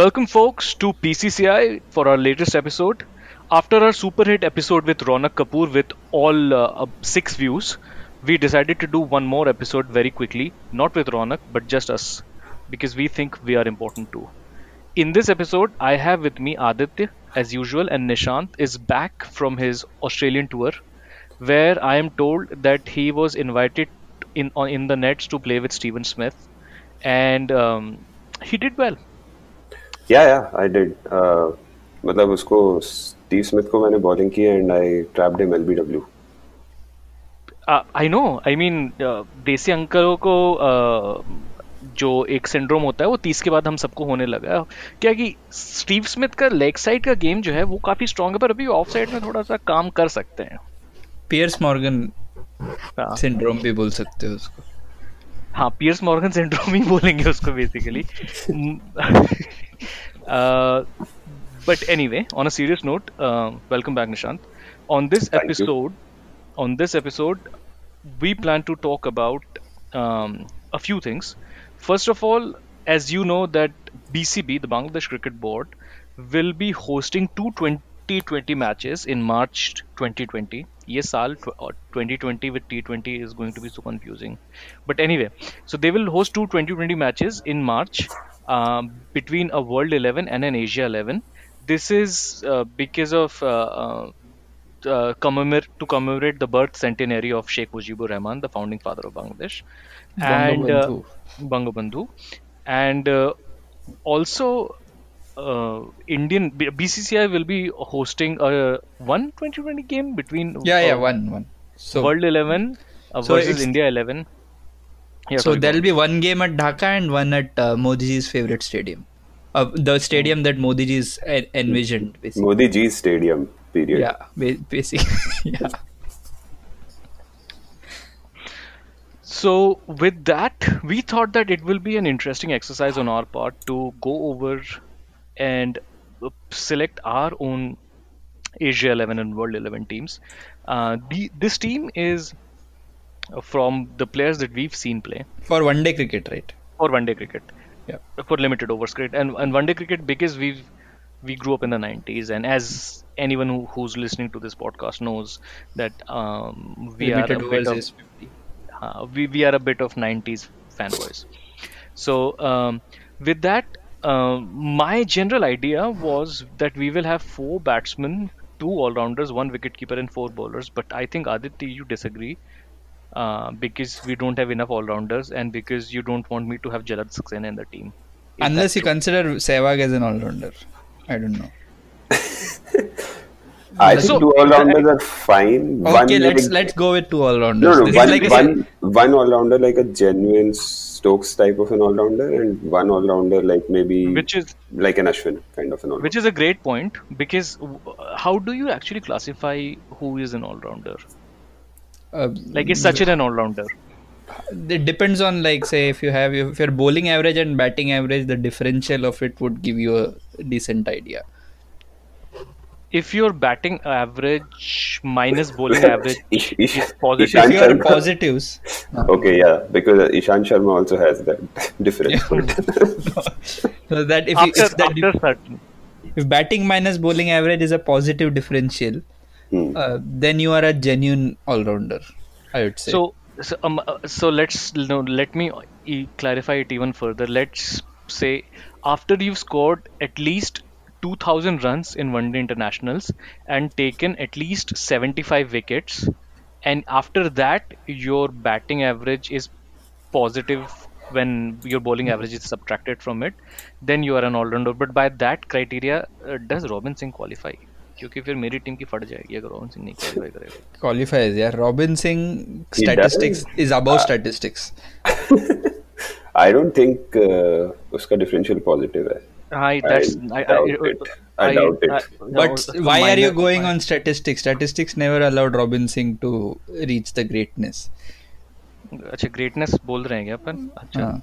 Welcome, folks, to PCCI for our latest episode. After our super hit episode with Ronak Kapoor with all uh, uh, six views, we decided to do one more episode very quickly, not with Ronak, but just us, because we think we are important too. In this episode, I have with me Aditya, as usual, and Nishant is back from his Australian tour, where I am told that he was invited in on, in the Nets to play with Steven Smith, and um, he did well. या या I did मतलब उसको Steve Smith को मैंने bowling की and I trapped him LBW I know I mean desi अंकलों को uh, जो एक सिंड्रोम होता है वो तीस के बाद हम सबको होने लगा है। क्या कि स्टीव स्मिथ का लेग साइड का गेम जो है वो काफ़ी स्ट्रांग है पर अभी ऑफ़ साइड में थोड़ा सा काम कर सकते हैं। Piers Morgan. सिंड्रोम भी बोल सकते हो उसको। हाँ पियर्स मॉर्गन सिंड्रोम ही बोलेंगे उसको basically Uh, but anyway, on a serious note, uh, welcome back, Nishant. On this Thank episode, you. on this episode, we plan to talk about um, a few things. First of all, as you know, that BCB, the Bangladesh Cricket Board, will be hosting two 2020 matches in March 2020. Yes, 2020 uh, with T20 is going to be so confusing. But anyway, so they will host two 2020 matches in March um, between a world 11 and an asia 11 this is uh, because of uh, uh, uh, commemorate to commemorate the birth centenary of Sheikh Mujibur Rahman, the founding father of Bangladesh, and uh, Bangabandhu. Bangabandhu, and uh, also uh, Indian BCCI will be hosting a one 2020 game between Yeah, yeah, uh, one, one. So, World 11 uh, So versus India 11. Yeah, so there'll be one game at Dhaka and one at uh, Modiji's favorite stadium, uh, the stadium that Modiji's en- envisioned. Modi Modiji's stadium. Period. Yeah, basically. yeah. So with that, we thought that it will be an interesting exercise on our part to go over and uh, select our own Asia 11 and World 11 teams. Uh, the, this team is from the players that we've seen play. For one day cricket, right? for one day cricket, Yeah. for limited overs cricket, and, and one day cricket because we've we grew up in the 90s, and as anyone who, who's listening to this podcast knows that um, we Limited are a bit of, uh, we, we are a bit of 90s fanboys. So um, with that um my general idea was that we will have four batsmen two all-rounders one wicketkeeper and four bowlers. But i think aditya you disagree uh, because we don't have enough all-rounders and because you don't want me to have Jalaj Saxena in the team Is Unless that you consider Sehwag as an all-rounder. I don't know. I So- think two all-rounders are fine. Okay, let's like- let's go with two all-rounders. no, no, This one, is like a- one, one all-rounder like a genuine Stokes type of an all-rounder, and one all-rounder like maybe which is like an Ashwin kind of an all-rounder. which is a great point because how do you actually classify who is an all-rounder uh, like is Sachin an all-rounder. It depends on like say if you have if your bowling average and batting average the differential of it would give you a decent idea. If your batting average minus bowling average Ish- Ish- positive. Ishant if you are positives. Okay, yeah, because Ishant Sharma also has that difference. so that if, you, after, if, that after certain. if batting minus bowling average is a positive differential Hmm. uh, then you are a genuine all-rounder i would say. So so, um, uh, so let's no, let me e- clarify it even further. Let's say after you've scored at least 2000 runs in one day internationals and taken at least 75 wickets and after that your batting average is positive when your bowling average is subtracted from it then you are an all-rounder. But by that criteria uh, does robin singh qualify क्योंकि फिर मेरी team की फट जाएगी अगर रोहन सिंह नहीं qualify करेगा। Qualifies यार Robin Singh statistics is about statistics I don't think उसका डिफरेंशियल पॉजिटिव है हाँ that's I doubt it but why are you going on statistics statistics never allowed Robin Singh to reach the greatness अच्छा greatness बोल रहे हैं क्या अपन? अच्छा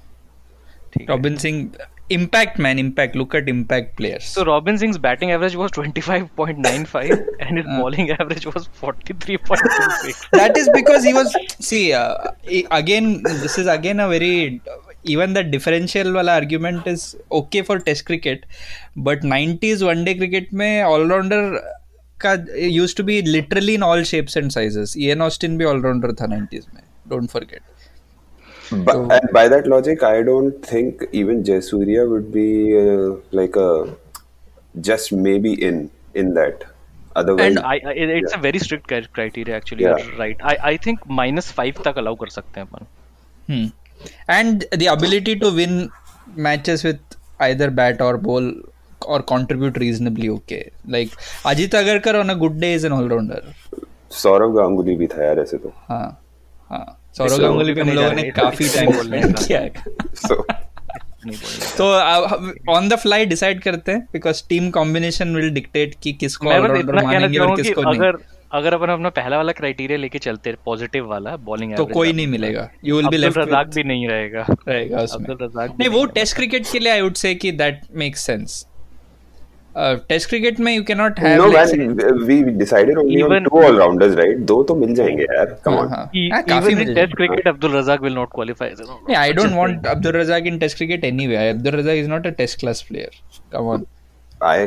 Robin Singh impact man impact look at impact players So Robin Singh's batting average was 25.95 and his Uh. bowling average was 43.26. that is because he was see uh, again this is again a very even the differential wala argument is okay for test cricket but 90s one day cricket में all-rounder का used to be literally in all shapes and sizes Ian Austin भी all-rounder था 90s में don't forget But, so, and by that logic, I don't think even Jayasuriya would be uh, like a just maybe in in that. Otherwise, and I, I it's yeah. a very strict criteria actually. Yeah. Right. I, I think minus five tak allow कर सकते हैं Hmm. And the ability to win matches with either bat or ball or contribute reasonably okay. Like Ajit Agarkar on a good day is an all rounder. Saurav Ganguly bhi tha yaar. ऐसे तो हाँ हाँ सौरव गांगुली पे हम लोगों ने काफ़ी टाइम। किया है। तो ऑन द फ्लाई डिसाइड करते हैं because team combination will dictate कि किसको मैं बस ऑलराउंडर इतना कहना मानेंगे और चाहूँगा कि किसको नहीं। अगर अगर अपन अपना पहला वाला क्राइटेरिया लेके चलते हैं पॉजिटिव वाला बॉलिंग तो कोई नहीं मिलेगा। You will be left Razzaq भी नहीं रहेगा। रहेगा उसमें। अब्दुल रजाक नहीं वो टेस्ट क्रिकेट के लिए आई वुड से कि that makes sense uh, test cricket में you can not have like we decided only on two allrounders right दो तो मिल जाएँगे यार कम ऑन काफ़ी in test cricket Abdul Razzaq will not qualify नहीं I don't want Abdul Razzaq in test cricket anyway Abdul Razzaq is not a test class player come on I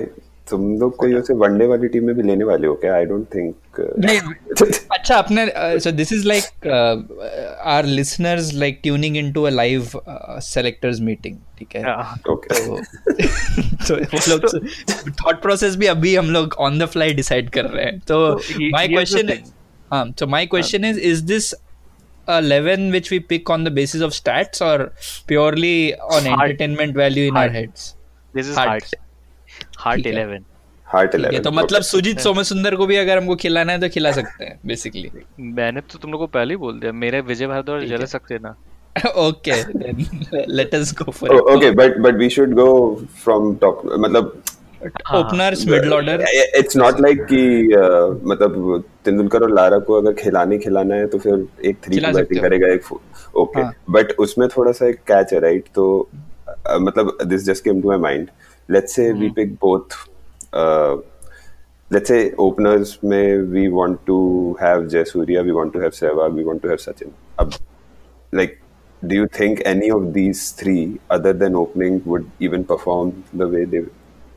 तुम लोग कोई ऐसे वनडे वाली team में भी लेने वाले हो क्या आई डोंट थिंक नहीं अच्छा अपने so this is like our listeners like tuning into a live selectors meeting ठीक है हाँ, हाँ. ओके तो, तो वो लोग तो- थॉट प्रोसेस भी अभी हम लोग ऑन द फ्लाई डिसाइड कर रहे हैं तो माय क्वेश्चन हाँ so my question is is this 11 which we pick on the basis of stats or purely on heart. entertainment value in heart. our heads this is heart. heart. Heart ठीक है। 11. Heart ठीक है, 11. तो मतलब. सुजीत सोमसुंदर को भी अगर हमको खिलाना है तो खिला सकते हैं बेसिकली मैंने तो तुम लोग को पहले ही बोल दिया मेरे विजय भारद्वाज जल सकते ना okay let us go for okay, but but we should go from top. मतलब openers middle order it's not like कि uh, मतलब तेंदुलकर और लारा को अगर खिलाने खिलाना है तो फिर एक थ्री की बैटिंग करेगा एक ओके हाँ। बट उसमें थोड़ा सा एक कैच है राइट तो uh, मतलब this just came to my mind let's say mm-hmm. we hmm. pick both. Uh, let's say openers may we want to have Jayasuriya, we want to have Sehwag, we want to have Sachin. Like, do you think any of these three, other than opening, would even perform the way they?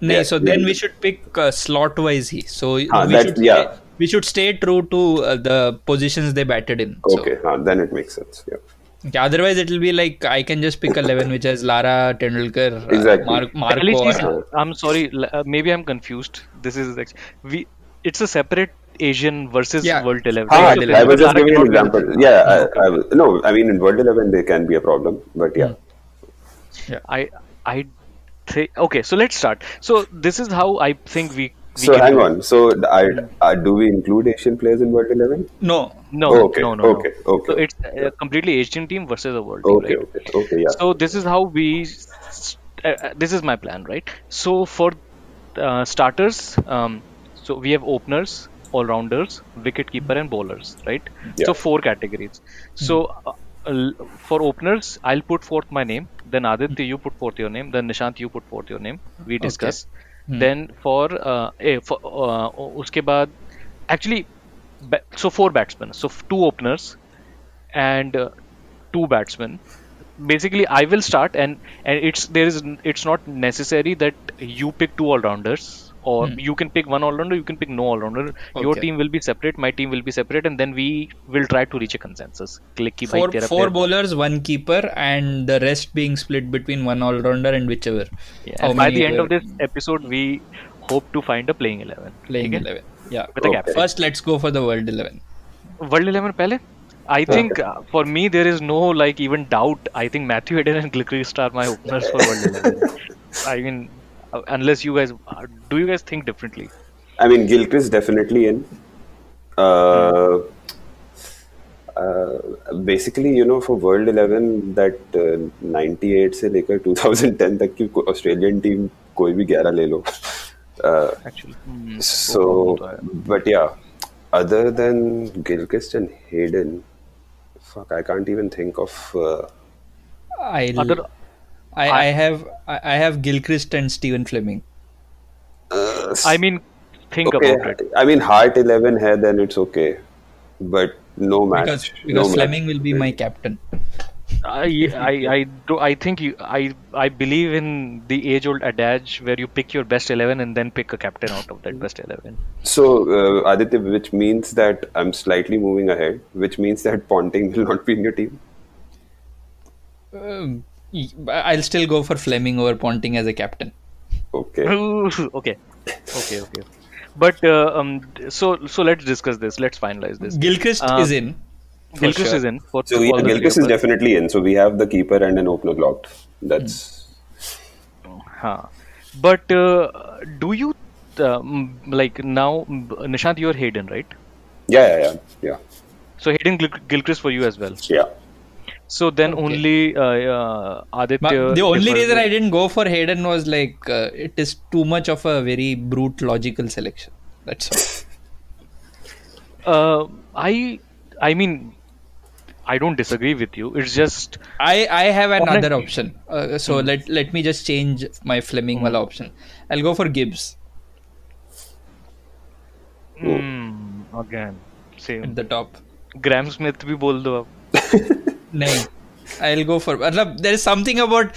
No, so then we should pick uh, slot wise. So ah, we should yeah. Stay, we should stay true to uh, the positions they batted in. Okay, so. ah, then it makes sense. Yeah. Okay, otherwise, it'll be like I can just pick 11, which has Lara, Tendulkar, uh, exactly. Mar- Marco. At least or... I'm sorry, uh, maybe I'm confused. This is actually, we. It's a separate Asian versus yeah. World 11. Ah. I was just Lara giving an example. Yeah, I, I, no, I mean in World 11 there can be a problem, but yeah. Yeah, I I th- okay. So let's start. So this is how I think we so hang on. So I, uh, do we include Asian players in World Eleven? no no Oh, okay, no no okay, no. okay. so it's a completely Asian team versus a world team Okay, right okay, okay, yeah. so this is how we uh, uh, this is my plan right so for uh, starters um, so we have openers all rounders wicket keeper and bowlers right Yeah. so four categories so uh, l- for openers i'll put forth my name then aditya you put forth your name then nishant you put forth your name we discuss then for uh, eh, for uh, उसके बाद actually ba- so four batsmen so f- two openers and uh, two batsmen basically i will start and and it's there is n- it's not necessary that you pick two all rounders or hmm. you can pick one all-rounder you can pick no all-rounder okay. your team will be separate my team will be separate and then we will try to reach a consensus click ki four, four bowlers one keeper and the rest being split between one all-rounder and whichever yeah. and by the were... end of this episode we hope to find a playing 11 playing okay? 11 yeah with okay. a gap first let's go for the world 11 world 11 pehle I think uh, for me there is no like even doubt. I think Matthew Hayden and Gilchrist are my openers for World Eleven. I mean unless you guys uh, do you guys think differently? I mean, Gilchrist definitely in. Uh, uh, basically, you know, for World 11, that uh, 98 से लेकर 2010 तक की Australian team कोई भी 11 ले लो. Uh, Actually, Hmm, so, वो तो है। but yeah, other than Gilchrist and Hayden, fuck, I can't even think of. Uh, I'll, Other, I, I have I I have Gilchrist and Stephen Fleming uh, I mean, think okay, about it. I mean, Heart 11 है, then it's okay, but no match. because no because match. Fleming will be my captain I, I, I, do, I think you, I, I believe in the age-old adage where you pick your best eleven and then pick a captain out of that best eleven. So, uh, Aditya, which means that I'm slightly moving ahead, which means that Ponting will not be in your team. Um, y- I'll still go for Fleming over Ponting as a captain. Okay. okay, okay, okay. But uh, um, so so let's discuss this. Let's finalize this. Gilchrist Uh, is in. Gilchrist sure. is in for So, yeah, the Gilchrist is us. definitely in. So, we have the keeper and an opener locked. That's. Huh. But uh, do you um, like now, Nishant? You're Hayden, right? Yeah, yeah, yeah. Yeah. So Hayden Gil- Gilchrist for you as well. Yeah. So then okay. only uh, uh, Aditya. the only reason I didn't go for Hayden was like uh, it is too much of a very brute logical selection. That's all. Uh, I I mean I don't disagree with you. It's just I I have another option. Uh, so hmm. let let me just change my Fleming mm. option. I'll go for Gibbs. Hmm. again, same. At the top. Graeme Smith Be bold, दो नहीं I'll go for मतलब there is something about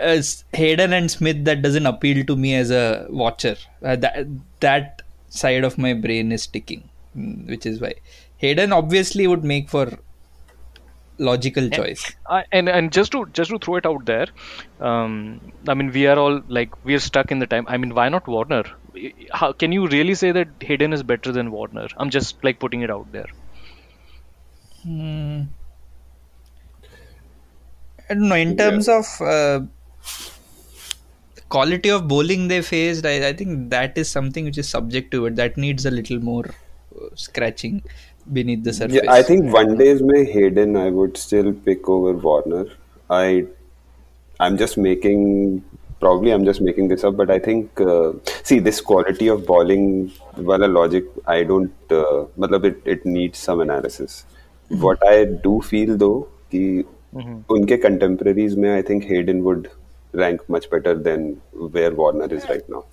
uh, Hayden and Smith that doesn't appeal to me as a watcher. Uh, that that side of my brain is ticking, mm, which is why Hayden obviously would make for logical choice. I, and and just to just to throw it out there, um, I mean we are all like we are stuck in the time. I mean why not Warner? How can you really say that Hayden is better than Warner? I'm just like putting it out there. Hmm. I don't know. In terms of uh, quality of bowling they faced, I, I think that is something which is subject to it. That needs a little more uh, scratching beneath the surface. Yeah, I think one days may Hayden I would still pick over Warner. I I'm just making probably I'm just making this up, but I think uh, see this quality of bowling wala logic I don't uh, matlab it, it needs some analysis. What I do feel though कि उनके contemporaries में I think Hayden would rank much better than where Warner is right now.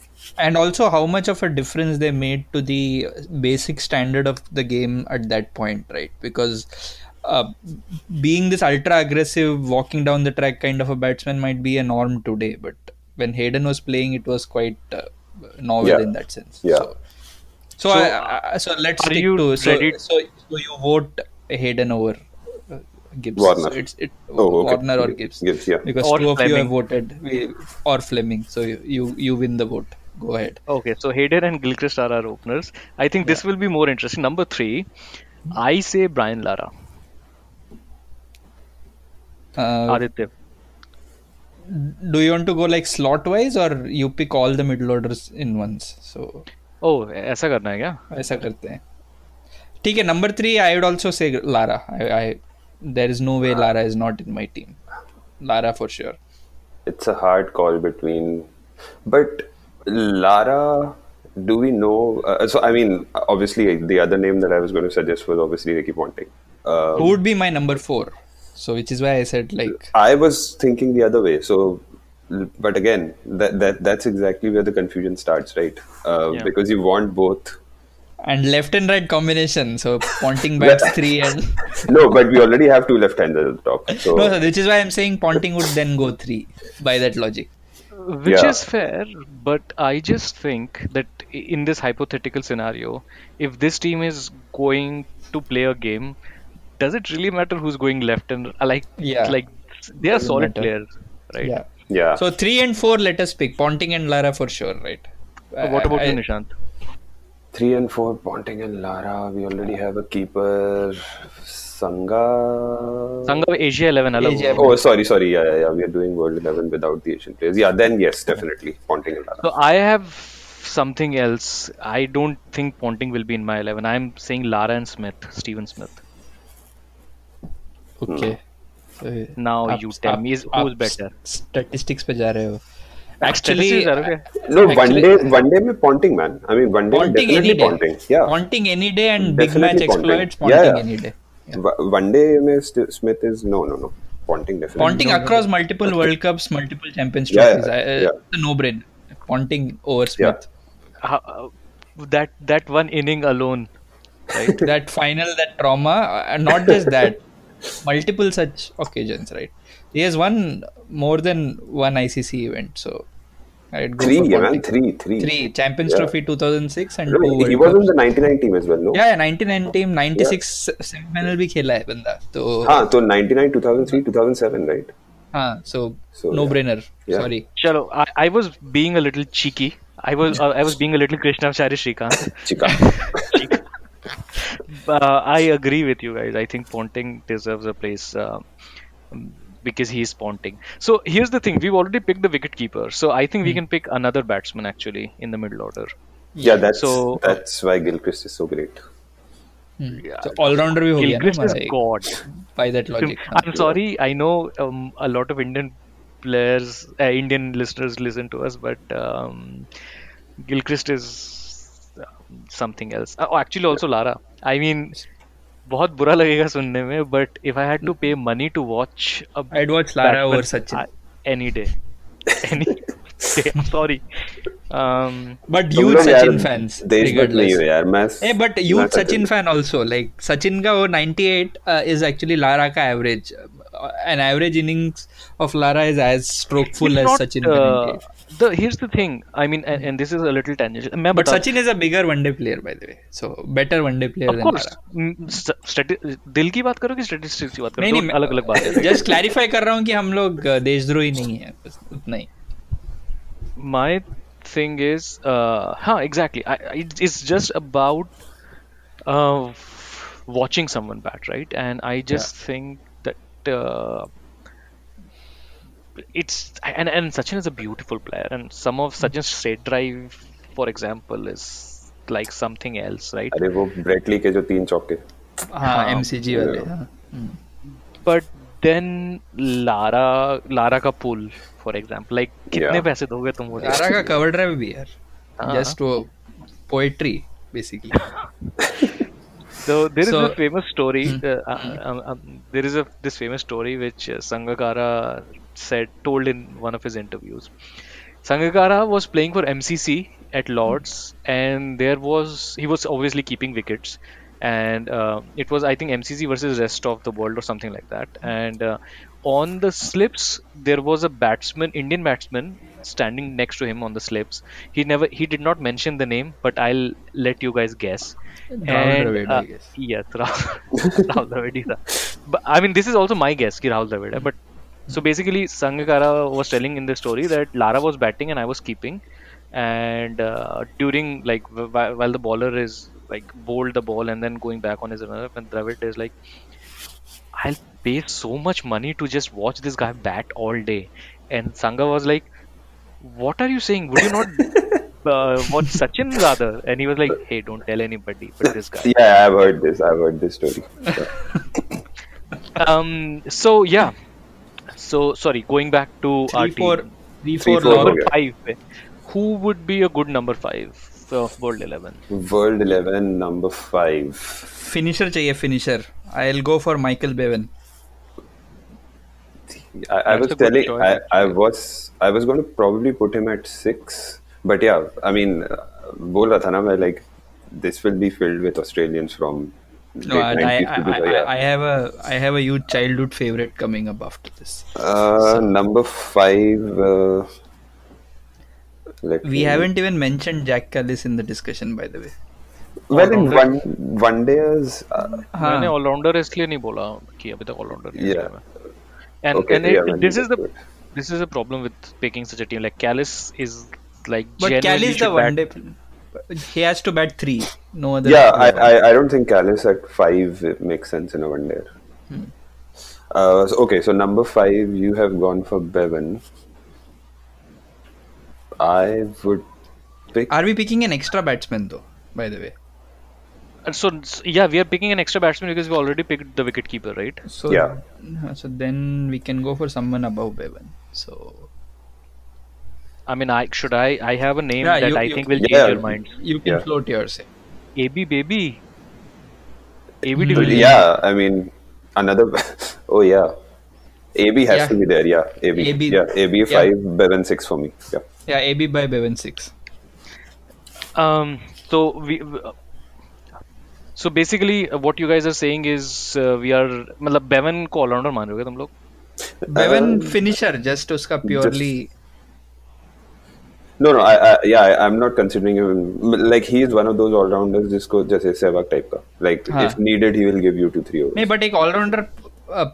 and also how much of a difference they made to the basic standard of the game at that point right because uh, being this ultra aggressive walking down the track kind of a batsman might be a norm today but when hayden was playing it was quite uh, novel Yeah. in that sense Yeah. so so, So, I, I, so let's are stick you to so, ready- so so you vote hayden over uh, Gibbs. Warner. So it's it Oh, okay. Warner or Gibbs. Gibbs, yeah. Because Or two of you have Fleming. voted, we, or Fleming. So you, you you win the vote. Go ahead. Okay, so Hayden and Gilchrist are our openers. I think this will be more interesting. Number three, I say Brian Lara. Uh, Aditya. do you want to go like slot wise or you pick all the middle orders in once? So Oh, ऐसा करना है क्या? ऐसा करते हैं ठीक है number three I would also say Lara I there is no way ah. Lara is not in my team. Lara for sure. It's a hard call between, but Lara. Do we know? Uh, so I mean, obviously, the other name that I was going to suggest was obviously Ricky Ponting. Um, Who would be my number four? So which is why I said like I was thinking the other way. So, but again, that that that's exactly where the confusion starts, right? Uh, yeah. Because you want both and left and right combination so ponting bats three and no but we already have two left handers at the top so no which is why i'm saying ponting would then go three by that logic Which Yeah. is fair, but I just think that in this hypothetical scenario, if this team is going to play a game, does it really matter who's going left and uh, like Yeah. like they are solid matter. players, right? yeah yeah so three and four let us pick ponting and lara for sure right Uh, What about I- you, Nishant? three and four ponting and lara we already have a keeper sangha Sangha Asia 11 अलग Asia होगा. Oh, sorry, sorry. Yeah, yeah, yeah. We are doing World 11 without the Asian players. Yeah, then yes, definitely. Ponting and Lara. So I have something else. I don't think Ponting will be in my 11. I'm saying Lara and Smith, Steven Smith. okay so Now आप- you tell आप- me is who's आप better? statistics पे जा रहे हो Actually, actually. No, one day, one day में Ponting, man. I mean, one day Ponting definitely any day. Ponting. Yeah. Ponting any day and big match Ponting. exploits. Yeah, Ponting yeah. any day. Yeah. One day में St- Smith is no, no, no. Ponting definitely. Ponting across multiple World Cups, multiple Champions Yeah, trophies. yeah, I- uh, yeah. it's a no-brainer. Ponting over Smith. How, uh, that that one inning alone, right? that final, that trauma, uh, and not just that. multiple such occasions, right? He has won more than one ICC event. So I'd three, yeah, man, three, three, three. Champions yeah. Trophy 2006 and no, two. He was in the 99 team as well, no? Yeah, yeah 99 team, 96 yeah. semi-final भी खेला है बंदा. तो हाँ, तो 99, 2003, 2007, right? हाँ, so, so no yeah. brainer. Yeah. Sorry. चलो, I, I was being a little cheeky. I was uh, I was being a little Krishnamachari Srikkanth. Chika. uh, I agree with you guys. I think Ponting deserves a place. Uh, because he's Ponting. So here's the thing: we've already picked the wicket keeper. So I think we can pick another batsman actually in the middle order. Yeah, that's So- that's why Gilchrist is so great. Yeah. so all rounder भी हो गया ना Gilchrist is हमारा एक, God. by that logic I'm sorry. I know um, a lot of Indian players, uh, Indian listeners listen to us, but um, Gilchrist is uh, something else. Uh, oh, actually, also Lara. I mean, बहुत बुरा लगेगा सुनने में but if I had to pay money to watch I'd watch Lara over Sachin any day any sorry but you Sachin fans regardless यार मैं ए but you Sachin fan also like Sachin का वो 98 is actually Lara का average an average innings of Lara is as strokeful as Sachin. Uh, the here's the thing. I mean, and, and this is a little tangential. मैं but बता- Sachin is a bigger one day player by the way so better one day player of than course Lara mm, st- stati- दिल की बात करो कि statistics की बात करो नहीं दो नहीं अलग अलग बात है जस्ट क्लैरिफाई कर रहा हूँ कि हम लोग uh, देशद्रोही नहीं है बस उतना ही my thing is uh huh exactly I, I- it's, it's just about uh watching someone bat right and i just think that uh it's and, and Sachin is a beautiful player, and some of Sachin's straight drive, for example, is like something else, right? अरे वो Brett Lee के जो तीन चौके। हाँ MCG वाले but then Lara Lara का pull for example कितने पैसे दोगे तुम वो Lara का cover drive भी यार। just वो poetry basically So there is so, a famous story. Uh, uh um, um, there is a this famous story which uh, Sangakkara said told in one of his interviews. Sangakkara was playing for MCC at Lords, and there was he was obviously keeping wickets, and uh, it was I think MCC versus rest of the world or something like that. And uh, on the slips there was a batsman, Indian batsman, standing next to him on the slips. He never he did not mention the name, but I'll let you guys guess. And, Dravid, uh, I guess. Yes, Rahul, Rahul Dravid is a- But I mean, this is also my guess, Rahul Dravid. But so basically, Sangakkara was telling in the story that Lara was batting and I was keeping, and uh, during like wh- while the bowler is like bowled the ball and then going back on his runner, and Dravid is like, I'll pay so much money to just watch this guy bat all day, and Sangha was like, What are you saying? Would you not? Uh, watch Sachin rather, and he was like, "Hey, don't tell anybody, but this guy." Yeah, I've heard this. I've heard this story. Um. So yeah. So sorry. Going back to our Three four team. three Three, four four, long Number okay. five. eh, Who would be a good number five of World Eleven? World 11, number 5. Finisher चाहिए finisher I will go for Michael Bevan I, I That's was a good telling, choice, I, I actually. was, I was going to probably put him at six, but yeah, I mean, uh, बोल रहा था ना मैं like, this will be filled with Australians from no, I, I, I, I, have a I have a huge childhood favorite coming up after this. Uh, so, number five. Uh, we me... haven't even mentioned Jacques Kallis in the discussion, by the way. Well, in one one day uh, is. मैंने allrounder इसलिए नहीं बोला कि अभी तक allrounder नहीं yeah. And okay, and yeah, it, this is the this is the problem with picking such a team like Kallis is like. But Kallis the one day he has to bat three. No other. yeah, I. I, I don't think Kallis at five makes sense in a one day. Uh, so, okay, so number five, you have gone for Bevan. I would pick. Are we picking an extra batsman though? By the way, And so yeah, we are picking an extra batsman because we already picked the wicket keeper, right? so Yeah. uh, so then we can go for someone above Bevan. So I mean, I should I I have a name Yeah, that you- I you- think will change Yeah. your mind. you can Yeah. float yours. AB baby. AB de Hmm. Villiers. Yeah, I mean, another. oh, yeah. AB has Yeah. to be there, yeah. AB. AB yeah, AB yeah. 5, Bevan 6 for me. Yeah. Yeah, AB by Bevan six. Um. So we. w- So basically, uh, what you guys are saying is uh, we are मतलब Bevan को allrounder मान रहे हो क्या तुम लोग? Bevan finisher just उसका purely No, no, I, I yeah, I, I'm not considering him. Like he is one of those all rounders जिसको जैसे सहवाग type का. Like हाँ. if needed, he will give you two three overs. नहीं but एक allrounder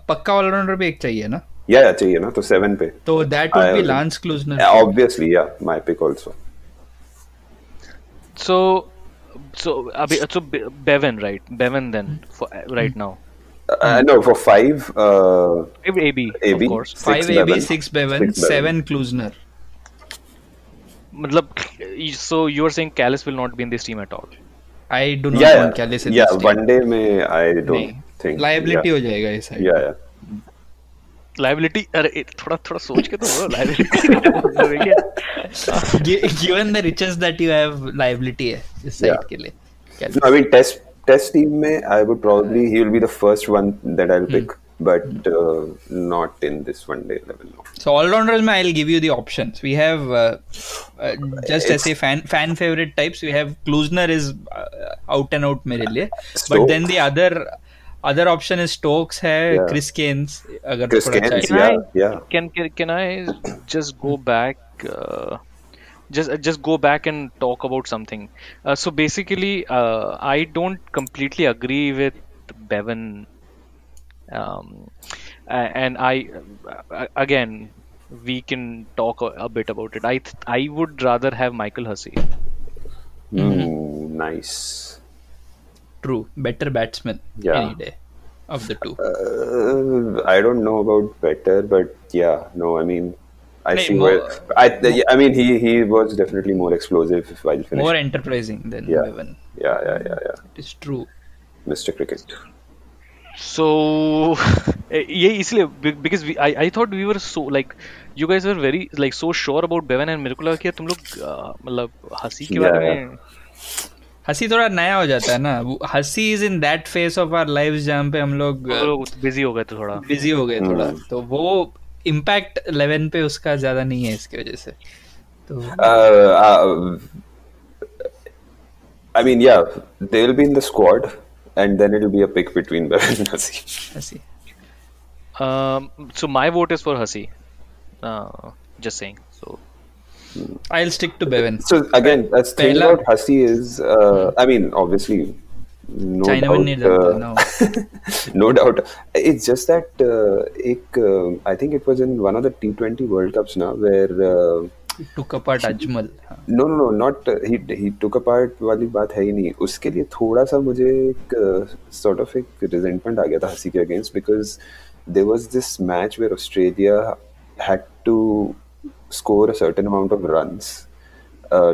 पक्का allrounder भी एक चाहिए ना Yeah, yeah, चाहिए ना तो seven पे. तो that would I be will- Lance Klusener Yeah, obviously, yeah, my pick also. So so अभी so Be- Bevan right? Bevan then for uh, right now. Uh, no, for five, uh, AB, AB, AB, of course. six five A B Bevan, six Bevan. Seven Klusener मतलब so you are saying Kallis will not be in this team at all I don't know when Kallis is in या one day में I don't think liability हो जाएगा इस side या या liability अरे थोड़ा थोड़ा सोच के तो बोलो liability given the riches that you have liability है इस साइड के लिए. I mean test test team में I would probably he. Will be the first one that I will pick but uh, not in this one day level. No. So all rounders, I'll give you the options. We have uh, uh, just it's, as a fan fan favorite types. We have Klusener is uh, out and out मेरे but then the other other option is Stokes है yeah. Chris Cairns अगर Chris Cairns, can yeah, I, yeah. Can, can can I just go back? Uh, just uh, just go back and talk about something. so basically, I don't completely agree with Bevan um, and I uh, again we can talk a, a bit about it. I th- I would rather have Michael Hussey. Mm, nice. True, better batsman Yeah. any day of the two. Uh, I don't know about better, but yeah, no, I mean, I Nahi, see more- where I. yeah, I mean, he he was definitely more explosive while finishing. More enterprising than Yeah. Bevan. yeah, yeah, yeah, yeah. It is true. Mr. Cricket. So ये eh, इसलिए because I I thought we were so like you guys were very like so sure about Bevan and मेरे को लगा कि तुम लोग मतलब हँसी के बारे में हँसी थोड़ा नया हो जाता है ना। Hansie is in that phase of our lives जहाँ पे हम लोग बिज़ी हो गए थे थोड़ा। बिज़ी हो गए थोड़ा। तो वो इम्पैक्ट लेवल पे उसका ज़्यादा नहीं है इसकी वजह से। तो आई मीन या they will be in the squad and then it'll be a pick between Bevan and Hussey. Hussey. Um, so my vote is for Hussey. Uh, just saying. So I'll stick to Bevan. So again, that's Pehla. thing about Hussey is, uh, I mean, obviously, no China doubt, uh, no. no doubt. It's just that uh, ek, um, I think it was in one of the T20 World Cups now where uh, Uh, took apart Ajmal. हाँ. No no no not he he took apart वाली बात है ही नहीं उसके लिए थोड़ा सा मुझे एक सॉर्ट ऑफ़ एक रिजेंटमेंट आ गया था हँसी के against because there was this match where Australia had to score a certain amount of runs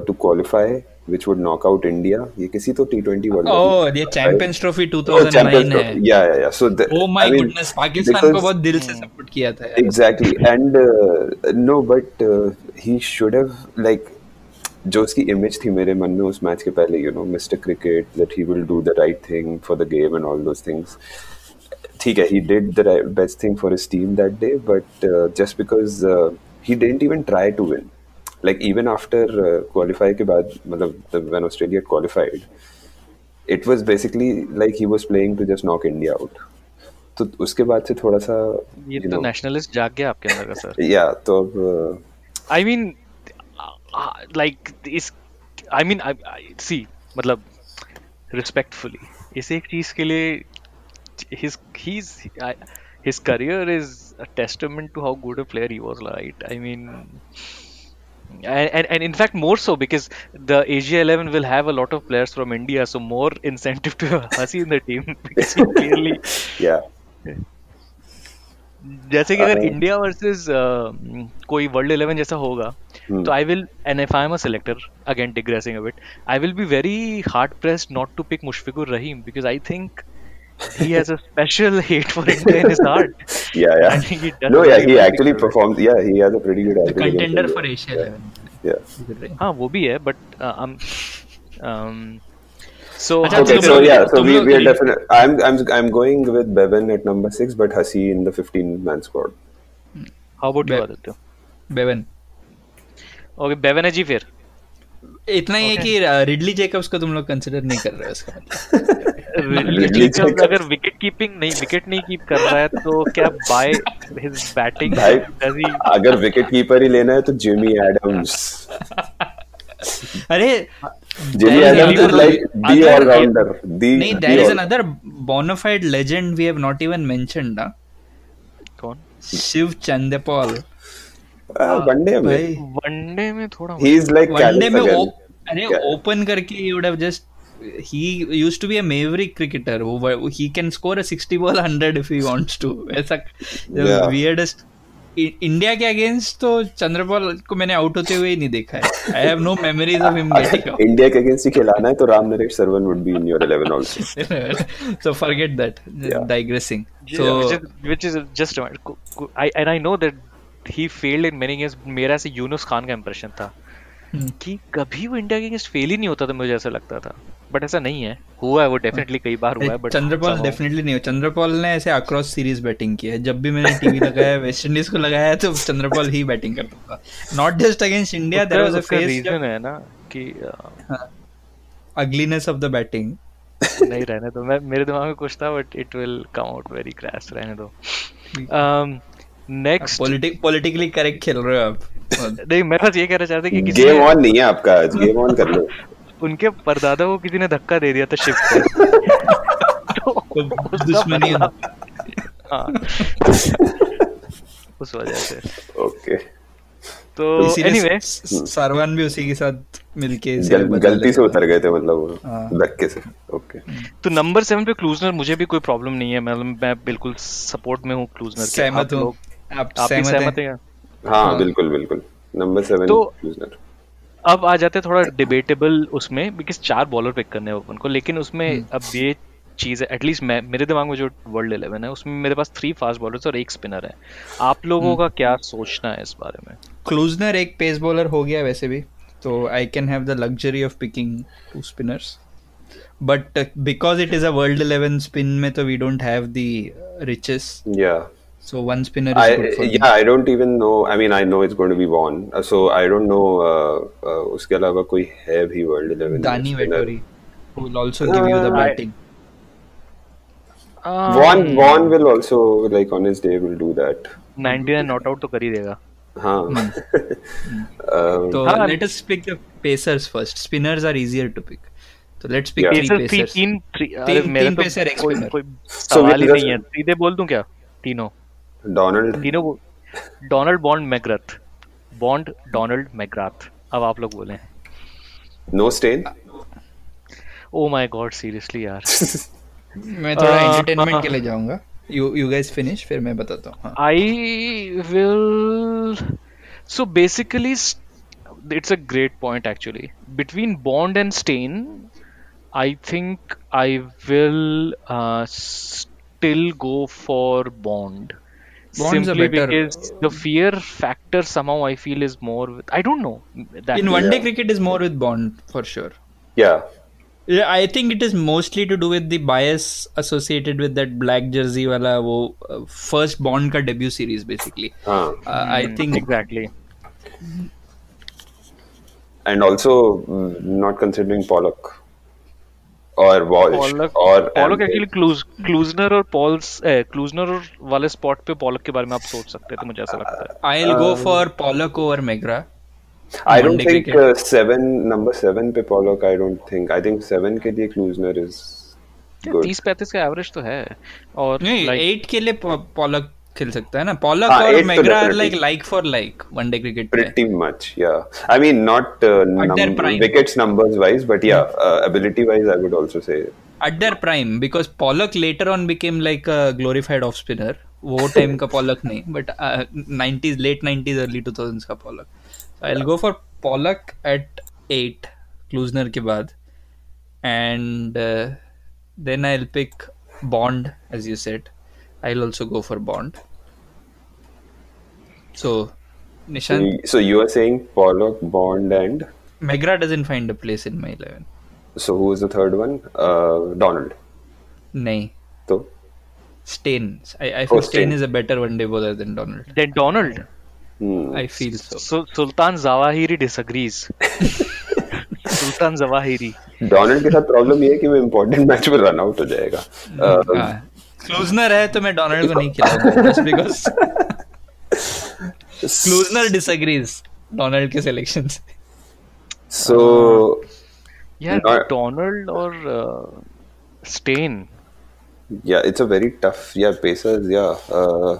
to qualify which would knock out India. ये किसी तो T20 वर्ल्ड Oh, ये Champions Trophy 2009 है. Yeah, yeah, yeah. So the, Oh my I mean, goodness, Pakistan को because- बहुत दिल से support किया था यार. exactly and uh, no but uh, he should have like जो उसकी इमेज थी मेरे मन में उस मैच के पहले you know mister cricket that he will do the right thing for the game and all those things ठीक है he did the best thing for his team that day but just because he didn't even try to win like even after qualify के बाद मतलब when Australia qualified it was basically like he was playing to just knock India out तो उसके बाद से थोड़ा सा ये तो नेशनलिस्ट जाग गया आपके अंदर का सर या तो अब आई मीन लाइक इस आई मीन सी मतलब रिस्पेक्टफुली इस एक चीज़ के लिए his he's his career is a testament to how good a player he was right i mean and, and, in fact more so because the Asia 11 will have a lot of players from India, so more incentive to Hussey in the team because clearly yeah. जैसे कि अगर India versus uh, कोई world eleven जैसा होगा hmm. तो I will and if I am a selector again digressing a bit I will be very hard pressed not to pick Mushfiqur Rahim because I think he has a special hate for India in his heart. Yeah, yeah. he no, yeah, he actually performs. Yeah, he has a pretty good. The contender for Asia yeah. level. Yeah. हाँ वो भी है but uh, um, um, so okay so yeah so we we are definitely I'm I'm I'm going with Bevan at number six but Hussey in the 15 man squad. How about Be- you Aditya? Bevan. Okay Bevan is here. इतना ही है कि Ridley Jacob's को तुम लोग consider नहीं कर रहे हो मतलब। Ridley Ridley Jacobs Jacobs. अगर विकेट कीपिंग नहीं विकेट नहीं कीप कर रहा है तो क्या बाय हिज बैटिंग भाई अगर विकेट कीपर ही लेना है तो जिमी एडम्स अरे Jimmy Adams is like the allrounder the नहीं there is another bona fide legend we have not even mentioned ना कौन? शिव चंदेपाल वनडे में। वनडे में थोड़ा ही इज़ लाइक वनडे में अरे ओपन करके you would have just he used to be a maverick cricketer he can score a 60 ball 100 if he wants to ऐसा weirdest India के अगेंस्ट तो चंद्रपाल को मैंने आउट होते हुए ही नहीं देखा है. I have no memories of him India के अगेंस्ट ही खिलाना है तो Ramnaresh Sarwan would be in your 11 also so forget that digressing so which is just I and I know that he failed in many games मेरा से यूनुस खान का impression था. कि कभी वो इंडिया के अगेंस्ट फेल ही नहीं होता था मुझे ऐसा लगता था। बट ऐसा नहीं है। हुआ है वो डेफिनेटली कई बार हुआ है बट चंद्रपाल डेफिनेटली नहीं हो चंद्रपाल ने ऐसे अक्रॉस सीरीज़ बैटिंग की है। जब भी मैंने टीवी लगाया वेस्ट इंडीज को लगाया तो चंद्रपाल ही बैटिंग करता था। Not just against India there was a face reason है ना कि अगलीनेस ऑफ़ द बैटिंग नहीं रहने दो। मैं मेरे दिमाग में कुछ था but it will come out very crash रहने दो। नेक्स्ट पॉलिटिकली करेक्ट खेल रहे हो आप। नहीं मैं बस ये कहना चाहता था कि किसी गेम ऑन नहीं है आपका आज गेम ऑन कर लो। उनके परदादा को किसी ने धक्का दे दिया था शिप पे। तो दुश्मनी बदला- हाँ। उस वजह से। ओके तो एनीवे स- सारवान भी उसी के साथ मिलके गल, गलती से उतर गए थे मतलब वो हाँ। धक्के से। ओके तो नंबर सेवन पे क्लूजनर मुझे भी कोई प्रॉब्लम नहीं है। मतलब मैं बिल्कुल सपोर्ट में हूँ क्लूजनर। के। सहमत आप हूँ। लोग आप सहमत हैं। हैं हाँ। बिल्कुल बिल्कुल। नंबर सेवन तो- अब आ जाते थोड़ा डिबेटेबल उसमें बिकॉज़ चार बॉलर पिक करने हैं अपन को लेकिन उसमें अब ये चीज़ है एटलीस्ट मैं मेरे दिमाग में जो वर्ल्ड इलेवन है उसमें मेरे पास थ्री फास्ट बॉलर्स और एक स्पिनर है। आप लोगों का क्या सोचना है इस बारे में? क्लूजनर एक पेस बॉलर हो गया वैसे भी तो I can have the luxury of picking two spinners but because it is a world eleven spin में तो we don't have the riches या so one spinner I good for yeah I don't even know I mean I know it's going to be Vaughn uh, so I don't know uh, uh, उसके अलावा कोई है भी world eleven Danny Vettori who will also give you the batting. Uh, batting Vaughn Vaughn will also like on his day will do that 99 not out तो कर ही देगा हाँ um, so हाँ. let us pick the pacers first spinners are easier to pick so let's pick Yeah. three three pacers तीन तीन- तो pacer, एक कोई कोई सवाल ही नहीं है सीधे बोल दूँ क्या तीनों डोनाल्ड? तीनों को Donald Bond McGrath. Bond Donald McGrath. अब आप लोग बोले। No Steyn oh my god seriously यार। मैं थोड़ा uh, एंटरटेनमेंट हाँ। के लिए जाऊँगा। यू यू गाइस फिनिश फिर मैं बताता हूँ। I will so basically it's a great point actually between Bond and Steyn I think I will still go for Bond Bond's a Simply better- because the fear factor somehow I feel is more. With, I don't know. That in one day Yeah. cricket is more with bond for sure yeah Yeah, I think it is mostly to do with the bias associated with that black jersey wala wo uh, first Bond ka debut series basically. हाँ Uh, I think exactly. and also mm, not considering Pollock और Walsh और Pollock actually clues Klusener और Paul's Klusener eh, और वाले spot पे Pollock के बारे में आप सोच सकते हैं तो मुझे ऐसा लगता है। I will go for Pollock over McGrath I don't think 7 number 7 पे Pollock I don't think I think 7 के लिए क्लूजनर इज़ तीस पैंतीस का एवरेज तो है और नहीं 8 के लिए पॉलक खेल सकता है ना? पॉलक और McGrath are like like for like one day cricket पे. Pretty much yeah I mean not wickets numbers wise but yeah ability wise I would also say at their prime because Pollock later on became like a glorified off spinner वो time का Pollock नहीं but nineties late nineties early two thousands का Pollock so I will go for Pollock at 8 Klusener के बाद and then I will pick Bond as you said I'll also go for Bond. So, Nishan. So you are saying Pollock, Bond, and McGrath doesn't find a place in my eleven. So who is the third one? Uh, Donald. Nay. So. Steyn. I, I feel oh, Steyn. Is a better one day bowler than Donald. Than Donald. Hmm. I feel so. So Sultan Zawahiri disagrees. Sultan Zawahiri. Donald problem is that he will वो important match में run out हो Klusener है तो मैं Donald को नहीं खिलाऊंगा because Klusener disagrees Donald के सिलेक्शन से सो यार डोनाल्ड और Steyn yeah it's a very tough yeah pacers yeah uh,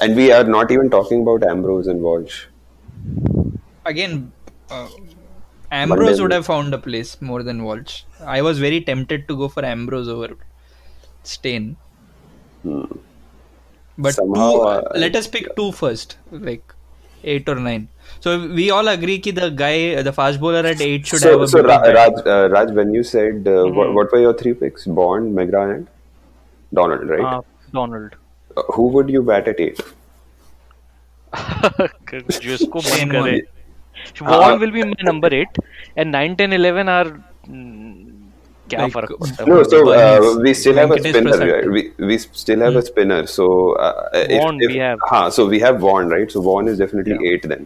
and we are not even talking about ambrose and walsh. Again uh, ambrose Monday. would have found a place more than walsh. I was very tempted to go for ambrose over Steyn. But Somehow, two, uh, let us pick two first, like eight or nine. So we all agree that the guy, the fast bowler at eight should so, have a. So Raj, uh, Raj, when you said uh, mm-hmm. what, what, were your three picks? Bond, McGrath, and Donald, right? Uh, Donald. Uh, who would you bat at eight? जिसको मन करे Warne will be my number 8 and 9 10 11 are क्या फर्क पड़ता है? No so we have have a spinner we still have if spinner so हां we have have right? So so is definitely 8 Then,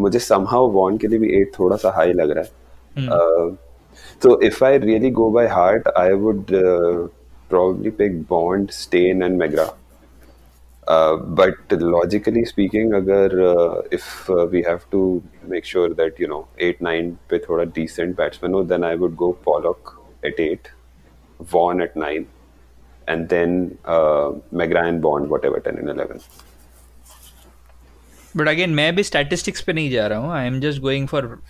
मुझे somehow von के लिए भी 8 थोड़ा सा high लग रहा है। hmm. uh, So if I really go by heart, I would uh, probably pick Bond, Steyn, and McGrath. Uh, but logically speaking, agar, uh, if we have to make sure that you know eight nine pe thoda decent batsman then I would go Pollock, at eight, Warne at nine, and then uh, McGrath and Bond, whatever, 10 and 11. But again, I'm not going statistics. I am just going for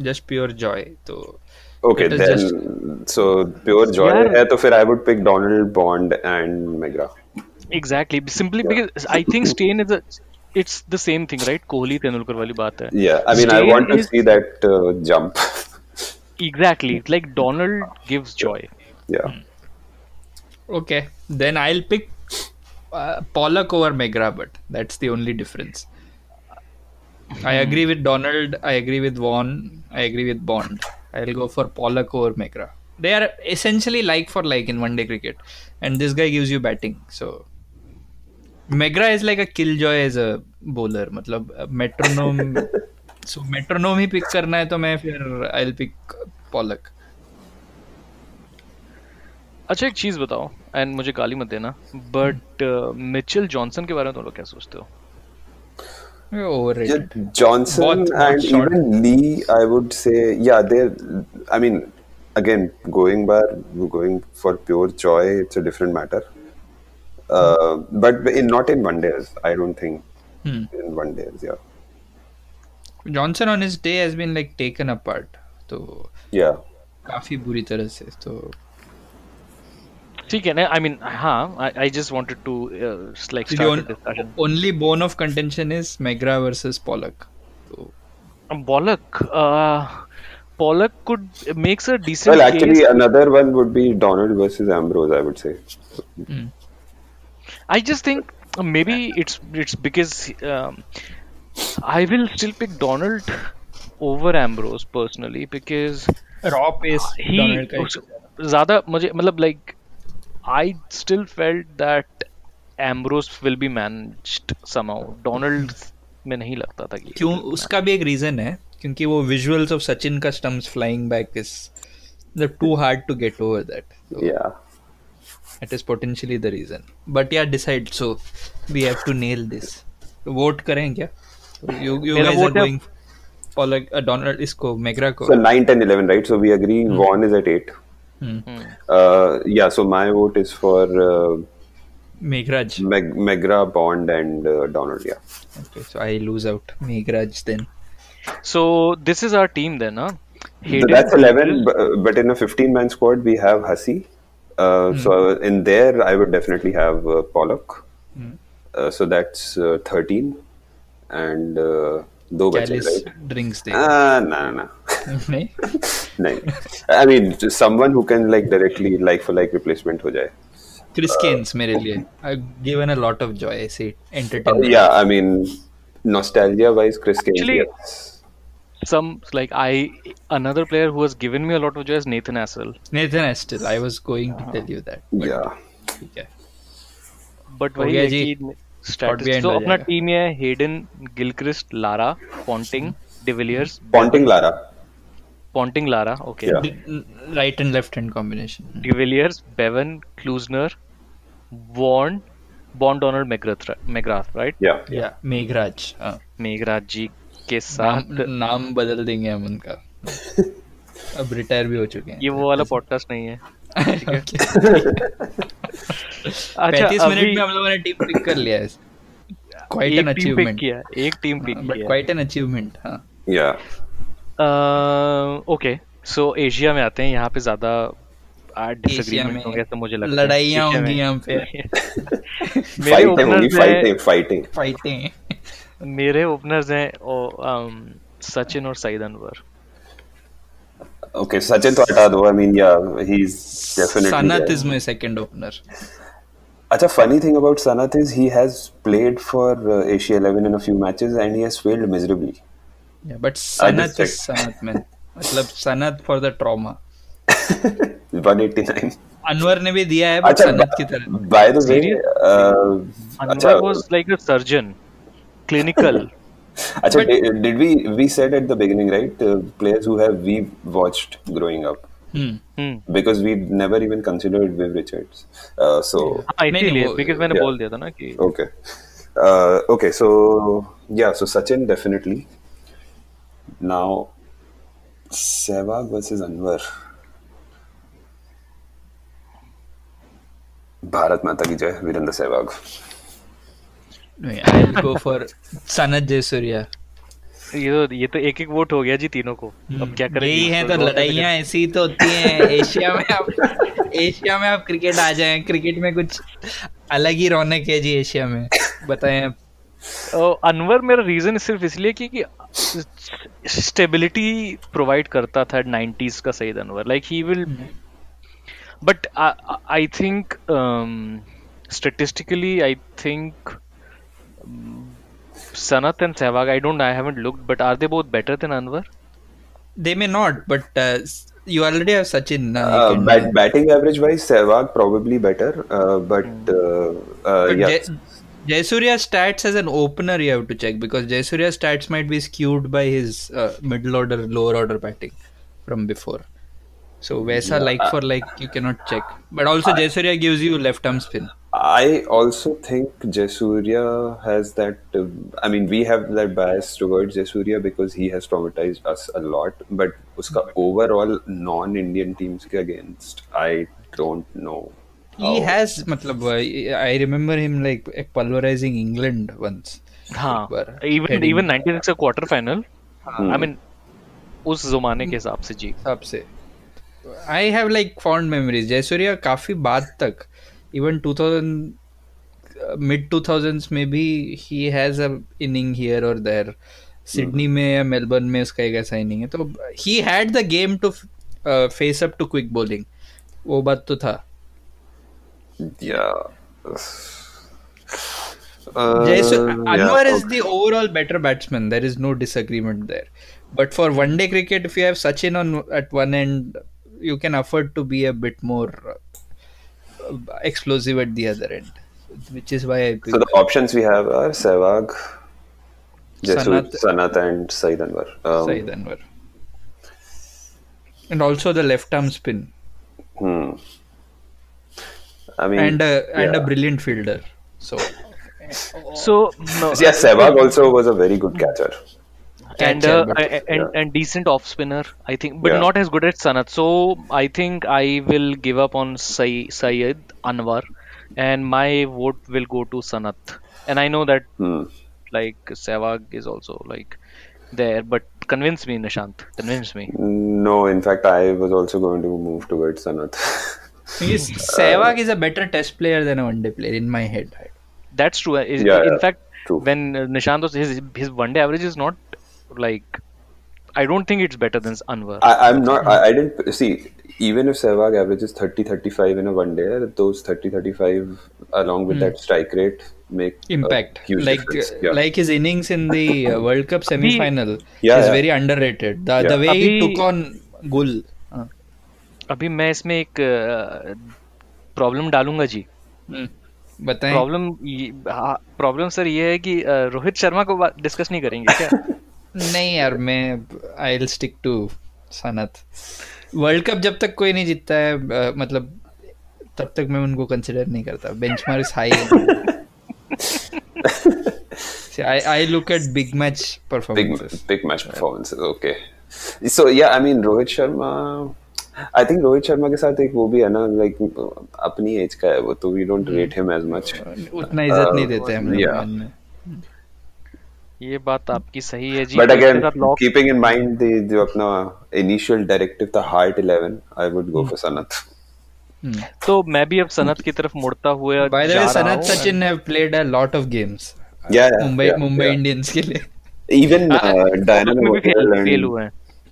just pure joy. So, okay, then. So, pure joy. Yeah. Hai, fir I would pick Donald, Bond, and McGrath. Exactly. Simply because I think Steyn is. It's the same thing, right? Kohli, Tendulkar wali baat hai. Yeah, I mean, I want to see that uh, jump. Exactly. It's like Donald gives joy. Yeah. Okay. Then I'll pick uh, Pollock over McGrath, but that's the only difference. I hmm. agree with Donald. I agree with Warne. I agree with Bond. I'll go for Pollock over McGrath. They are essentially like for like in one day cricket. And this guy gives you batting. So McGrath is like a killjoy as a bowler. Matlab, uh, metronome so metronome he pick करना है तो मैं फिर I will pick अच्छा एक चीज़ बताओ and मुझे गाली मत देना बट मिचेल जॉनसन के बारे में तुम लोग क्या सोचते हो? Johnson and even Lee I would say yeah there I mean again going bar going for pure joy it's a different matter but in not in one days I don't think in one days yeah Johnson on his day has been like taken apart तो yeah. काफ़ी बुरी तरह से तो ठीक है ना I mean हाँ I just wanted to like start discussion only bone of contention is Megra versus Pollock. तो uh, Pollock could makes a decent Well, actually, case. another one would be Donald versus Ambrose. I would say. Mm. I just think maybe it's it's because um, I will still pick Donald over Ambrose personally because raw pace he ज़्यादा मुझे मतलब like I still felt that Ambrose will be managed somehow. Donald में नहीं लगता था कि क्यों उसका भी एक रीजन है क्योंकि वो विजुअल्स ऑफ़ सचिन का stumps flying back is the too hard to get over that Yeah. That is potentially the reason. But yeah, decide. So we have to nail this. Vote करें क्या? You, you guys are going for like a Donald Isco, McGrath So 9, 10, 11, right? So we agree mm. Warne is at 8. Mm. Uh, yeah, so my vote is for uh, Megraj. Meg- McGrath, Bond, and uh, Donald. Yeah. Okay, so I lose out Megraj then. So this is our team then, huh? Hayden, so that's 11, but, uh, but in a 15 man squad, we have Hussey. Uh, mm. So in there, I would definitely have uh, Pollock. Mm. Uh, so that's uh, 13. And uh, दो बचे right drinks दे। ना ना नहीं? नहीं। I mean someone who can like directly like for like replacement हो जाए। Chris Cairns uh, मेरे लिए। I given a lot of joy See, entertainment yeah I mean nostalgia wise chris Actually, some like i another player who has given me a lot of joy is nathan Astle nathan Astle i was going to tell uh-huh. you that but, yeah. okay. but वही है तो अपना team ये है Hayden Gilchrist Lara Ponting de Villiers Ponting Lara Ponting Lara okay right and left hand combination de Villiers Bevan Klusener Warne Bond honour McGrath right yeah yeah McGrath Meghraj जी के साथ नाम, नाम बदल देंगे हम उनका अब रिटायर भी हो चुके हैं ये वो वाला पॉडकास्ट नहीं है अच्छा मिनट में हम लोगों ने टीम पिक कर लिया है क्वाइट एन एक टीम पिक अचीवमेंट किया एक टीम पिक बट किया क्वाइट एन अचीवमेंट हाँ Yeah. ओके सो एशिया में आते हैं यहाँ पे ज़्यादा डिसएग्रीमेंट होंगे ऐसा मुझे लगता है लड़ाइयाँ होंगी यहाँ पे मेरे ओपनर्स हैं fighting, fighting. फाइटें मेरे ओपनर्स हैं um, सचिन और Saeed Anwar Okay, Sachin to hata do. I mean, yeah, he's definitely. Sanath there. Is my second opener Acha, funny thing about Sanath is he has played for uh, Asia 11 in a few matches and he has failed miserably. But Sanat is checked. Sanat man मतलब Sanath for the trauma 189. Anwar ने भी दिया है but Acha, Sanat की तरह by the way, Serious? uh, Anwar acha, was like a surgeon clinical acha, did, did we we said at the beginning, right? Uh, players who have we watched because we never even considered Viv Richards so because मैंने बोल दिया था ना कि okay okay so yeah so Sachin definitely now Sehwag versus Anwar Bharat Mata की जय Virender Sehwag I will go for Sanath Jayasuriya ये तो ये तो एक एक वोट हो गया जी तीनों को। अब क्या करें? यही है तो लड़ाइयाँ ऐसी तो होती हैं। एशिया में आप एशिया में आप क्रिकेट आ जाएँ। क्रिकेट में कुछ अलग ही रौनक है जी एशिया में। बताएँ आप। अनवर मेरा रीजन सिर्फ़ इसलिए कि कि स्टेबिलिटी प्रोवाइड करता था 90s का Saeed Anwar. Like he will but I think statistically I think Sanat and Sehwag I don't I haven't looked but are they both better than Anwar they may not but uh, you already have Sachin now Uh, can- bat, batting average wise, Sehwag probably better, uh, but uh, uh, But yeah, Jay- Jayasuriya's stats as an opener you have to check because Jayasuriya's stats might be skewed by his uh, middle order, lower order batting from before. So Vesa like for like you cannot check. But also Jayasuriya gives you left arm spin. I also think Jayasuriya has that. Uh, I mean, we have that bias towards Jayasuriya because he has traumatized us a lot. But uska hmm. overall non-Indian teams ke against, I don't know. He has, matlab, I remember him like pulverizing England once. Even even heading. a quarter final. Quarter final I mean उस जमाने के हिसाब से जी हिसाब से I have like fond memories Jayasuriya काफी even 2000 mid 2000s में भी he has a inning here और देयर सिडनी में या मेलबर्न में उसका एक ऐसा इनिंग है तो he had the game to face up to quick bowling वो बात तो था. Uh, Anwar is okay. the overall better batsman. There is no disagreement there. But for one day cricket, if you have Sachin on at one end, you can afford to be a bit more uh, explosive at the other end, which is why I pick So the options we have are Sehwag, Jaisur, Sanath. Sanath, and Saeed Anwar. Um, Saeed Anwar. And also the left arm spin Hmm. I mean, and a, and a brilliant fielder. So so no, Yeah, Sehwag also was a very good catcher. And uh, but- and, yeah. and decent off spinner I think but Yeah. not as good as Sanat so I think I will give up on Say- Saeed Anwar and my vote will go to Sanat and I know that Hmm. like Sehwag is also like there but convince me Nishant convince me No, in fact, I was also going to move towards Sanath. he's, Sehwag is a better test player than a one day player in my head. That's true. Is- Yeah, in yeah, fact, true. when uh, Nishant was his his one day average is not like I don't think it's better than Anwar. I, I'm not, I, I didn't see, even if Sehwag averages 30 35 in a one day, those 30 35 along with mm. that strike rate make a impact huge like uh, Yeah. like his innings in the uh, world cup semi final Yeah, is yeah. very underrated the, the Yeah. way he took on gul uh, अभी मैं इसमें एक problem डालूँगा जी हम्म, बताएँ problem problem sir ये है कि uh, Rohit Sharma को डिस्कस नहीं करेंगे क्या नहीं यार मैं I will stick to Sanath world cup जब तक कोई नहीं जीतता है अ, मतलब तब तक मैं उनको कंसिडर नहीं करता benchmarks high I I look at big match big performances. big match performances. Okay. So yeah, I mean Rohit Sharma. I think Rohit Sharma के साथ एक वो भी है ना लाइक अपनी एज का है वो तो we don't rate him as much उतना इज़्ज़त नहीं देते हम लोग yeah. ये बात आपकी सही है जी। But again keeping in mind the जो अपना इनिशियल डायरेक्टिव था heart 11 I would go for Sanath तो मैं भी अब सनत की तरफ़ मुड़ता हुआ by the way Sanath Sachin have played a lot of games Mumbai Mumbai Indians के लिए. इवन डायनामो फेल हुए हैं।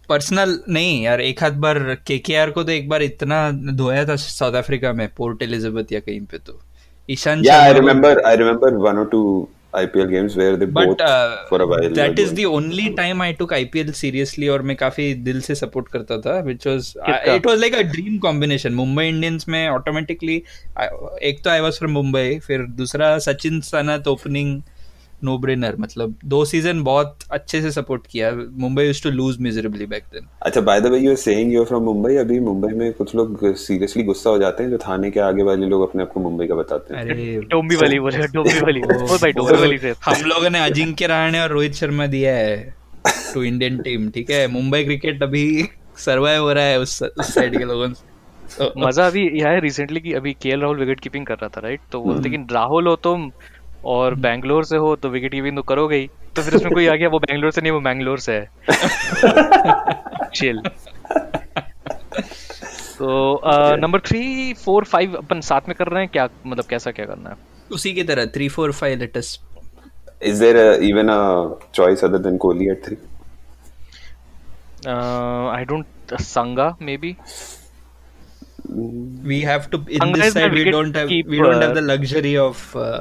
पर्सनल नहीं यार एक हाथ बार केकेआर को तो एक बार इतना धोया था साउथ अफ्रीका में पोर्ट एलिजाबेथ या कहीं पे तो. Ishan yeah I remember I remember one और two IPL games where they But both uh, for a while that is the only time I took IPL seriously और मैं काफ़ी दिल से support करता था which was I, it was like a dream combination Mumbai Indians में automatically एक तो I was from Mumbai फिर दूसरा Sachin Sanath opening no brainer मतलब दो सीज़न बहुत अच्छे से सपोर्ट किया Mumbai used to lose miserably back then अच्छा by the way you are saying you are from Mumbai अभी मुंबई में कुछ लोग सीरियसली गुस्सा हो जाते हैं जो थाने के आगे वाले लोग अपने आप को मुंबई का बताते हैं। अरे डोंबी वाली बोले डोंबी वाली। ओ भाई डोंबी वाली से। हम लोगों ने अजिंक्य रहाणे और रोहित शर्मा दिया है टू इंडियन टीम ठीक है? मुंबई क्रिकेट अभी सर्वाइव हो रहा है उस साइड के लोगों से। तो- मज़ा अभी यह है रिसेंटली कि अभी केएल राहुल विकेट कीपिंग कर रहा था राइट तो बोलते कि राहुल हो तुम और बैंगलोर से हो तो विकेट कीपिंग तो करोगे ही। तो फिर उसमें कोई आ गया वो बैंगलोर से नहीं वो बैंगलोर से है। चिल तो नंबर थ्री फोर फाइव अपन साथ में कर रहे हैं क्या मतलब कैसा क्या करना है? उसी की तरह three four five latest Is there a, even a choice other than Kohli at three? I don't Sanga maybe we have to in Sangha this side we don't have we don't have the luxury of uh,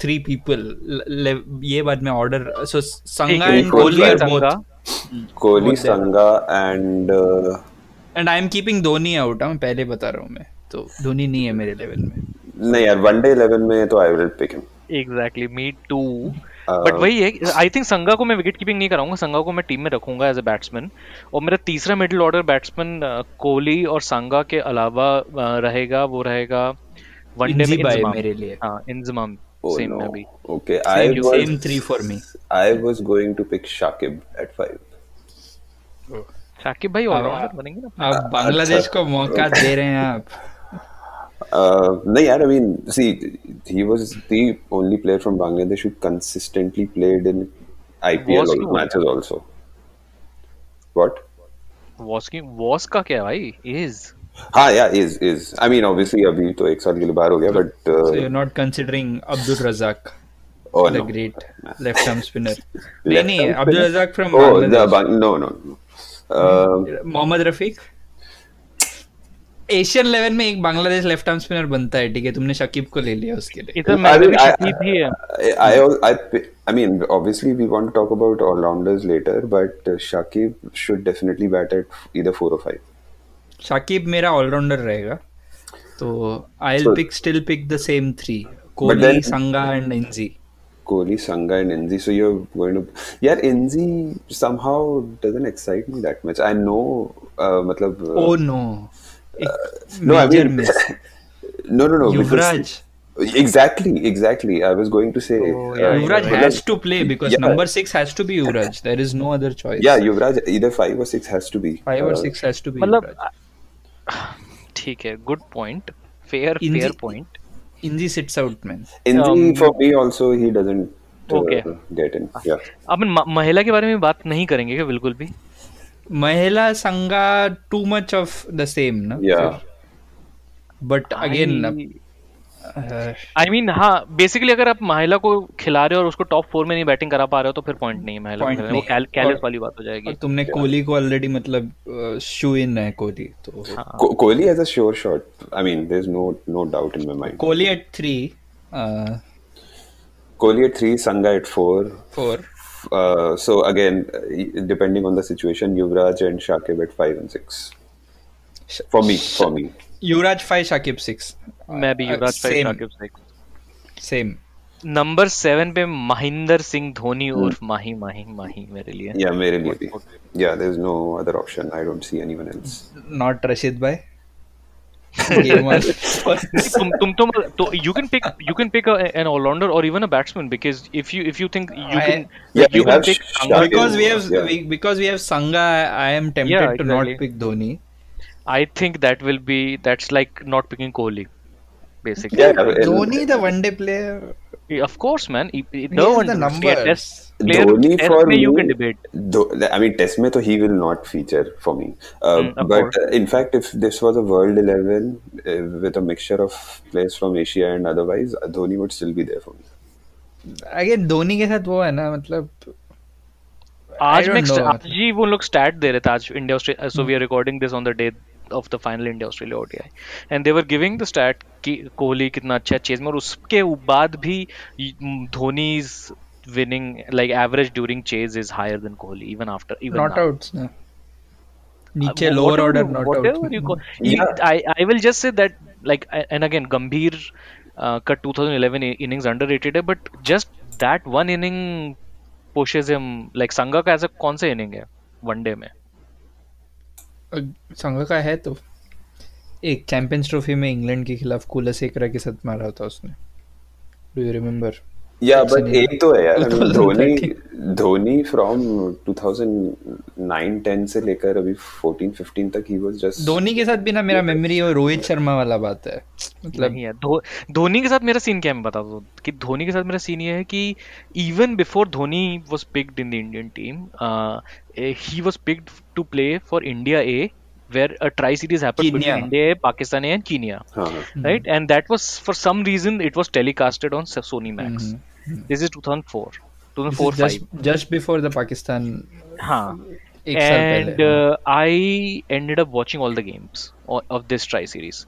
three people ये बाद में order so Sanga है, and Kohli Kohli are both. Kohli. Sangha, and uh, and I am keeping Dhoni out मैं पहले बता रहा हूँ मैं तो धोनी नहीं है मेरे लेवल में नहीं यार वनडे 11 में तो I will pick him Exactly. Me too. Uh, but वही है आई थिंक संगा को मैं विकेट कीपिंग नहीं कराऊँगा संगा को मैं टीम में रखूँगा एज अ बैट्समैन और मेरा तीसरा मिडिल ऑर्डर बैट्समैन कोहली और संगा के अलावा uh, रहेगा वो रहेगा वनडे में मेरे लिए हाँ Inzamam Oh same no. Nabi. Okay, same, I was, same three for me. I was going to pick Shakib at five. Oh. भाई ऑलराउंडर बनेंगे ना आप uh, बांग्लादेश अच्छा। को मौका दे रहे हैं आप। uh, नहीं यार I mean see he was the only player from Bangladesh who consistently played in IPL matches also what was की वॉस का क्या भाई? इज़ हाँ yeah is is I mean obviously अभी तो एक साल के लिए बाहर हो गया but so you not considering Abdul Razzaq the great left arm spinner नहीं Abdul Razzaq from no no Mohammad Rafique Asian level में एक बांग्लादेश लेफ़्ट आर्म स्पिनर बनता है ठीक है? तुमने शकीब को ले लिया उसके लिए। इधर मैं भी शकीब ही है। I I mean obviously we want to talk about allrounders later but Shakib should definitely bat at इधर 4 और 5 शाकिब मेरा ऑलराउंडर रहेगा तो I So- pick still pick the same three Kohli Sanga and Inzy Kohli, Sangha, and Inzi. So you're going to, yeah, Inzi somehow doesn't excite me that much. I know, uh, matlab, uh, oh no no, I mean, miss no, no, no. because- Yuvraj Exactly, exactly. I was going to say, Oh, yeah, uh, Yuvraj matlab- has to play because Yeah. Number six has to be Yuvraj there is no other choice yeah, Yuvraj either five or six has to be. और Uh, six has to be मतलब ठीक है good point fair fair point Inzy sits out man Inzy Um, for me also he doesn't uh, in get in. Yeah. अपन महिला के बारे में बात नहीं करेंगे क्या बिल्कुल भी? Mahela Sanga too much of the same ना yeah but again I mean हाँ बेसिकली अगर आप महिला को खिला रहे हो और उसको टॉप फोर में नहीं बैटिंग करा पा रहे हो तो फिर पॉइंट नहीं है महिला वाली बात हो जाएगी। तुमने कोहली को ऑलरेडी मतलब शू इन है कोहली तो हाँ। Kohli has a sure shot I mean there is no no doubt in my mind Kohli at 3 Kohli at 3 Sanga at 4 4 so again depending on the situation Yuvraj and Shakib at 5 and 6 for me for me Yuvraj 5 Shakib 6 मैं भी Yuvraj five. Shakib six same number seven पे Mahinder Singh Dhoni Hmm. और माही माही माही मेरे लिए Yeah, mere liye bhi. Yeah, there's no other option. I don't see anyone else. Not Rashid भाई तुम तुम तुम तो you can pick you can pick a, an all-rounder or even a batsman because if you if you think you can I- Yeah, you you can pick Sangha. because we have Yeah. we, because we have Sangha, I am tempted Yeah, exactly. to not pick Dhoni. I think that will be that's like not picking Kohli basically Yeah, Dhoni, the one day player, of course man he, he, he no one the yeah, test player Dhoni test for में you can debate Tho- I mean, Test में तो he will not feature for me. Uh, Mm, but uh, in fact, if this was a World Eleven uh, with a mixture of players from Asia and otherwise, uh, Dhoni would still be there for me. Again, Dhoni के साथ वो है ना मतलब आज मैं आज ही वो लोग स्टैट दे रहे थे आज India Australia so we are recording this on the day of the final India Australia ODI and they're giving the stat कि कोहली कितना अच्छा चेज में और उसके बाद भी Dhoni is winning like average during chase is higher than Kohli even after even not now. outs नीचे lower order not out I I will just say that like and again Gambhir का 2011 innings underrated है but just that one inning pushes him like Sanga का ऐसा कौन सा inning है one day में? संघ का है तो एक चैंपियंस ट्रॉफी में इंग्लैंड के खिलाफ कुलशेखरा के साथ मारा था उसने। Do you remember But an- एक तो है यार धोनी धोनी from 2009-10 से लेकर अभी 14-15 तक he was just धोनी के साथ भी ना मेरा मेमोरी और रोहित शर्मा वाला बात है। मतलब नहीं है धोनी के साथ मेरा सीन क्या है मैं बता दूँ? कि धोनी के साथ मेरा सीन ये है कि even before Dhoni was picked in the Indian team he was picked to play for India A where a tri series happened Kenya. between India, Pakistan, and Kenya, uh-huh. right? And that was for some reason it was telecasted on Sony Max. Mm-hmm. This is 2004, 2004 is just, just, before the Pakistan. Huh. And uh, I ended up watching all the games of, this tri series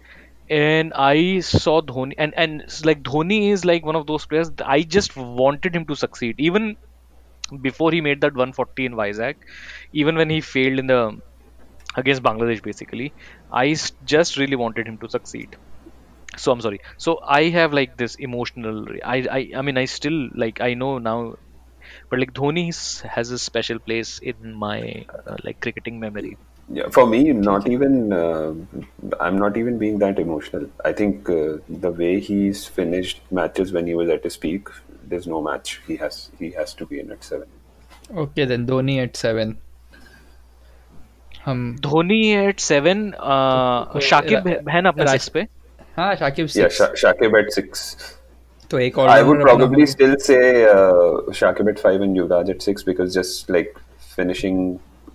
and I saw Dhoni and and like Dhoni is like one of those players I just wanted him to succeed even before he made that 140 in Vizag even when he failed in the against Bangladesh basically I just really wanted him to succeed so I'm sorry so I have like this emotional I I, I mean I still like I know now but like Dhoni has a special place in my uh, like cricketing memory yeah, for me, not even uh, I'm not even being that emotional. I think uh, the way he's finished matches when he was at his peak, there's no match he has he has to be in at seven. Okay, then Dhoni at seven. हम Dhoni eight seven तो शाकिब है ना अपने six पे हाँ Shakib six Sha- Shakib at तो एक I और would probably still say uh, Shakib at five and Yuvraj at six because just like finishing.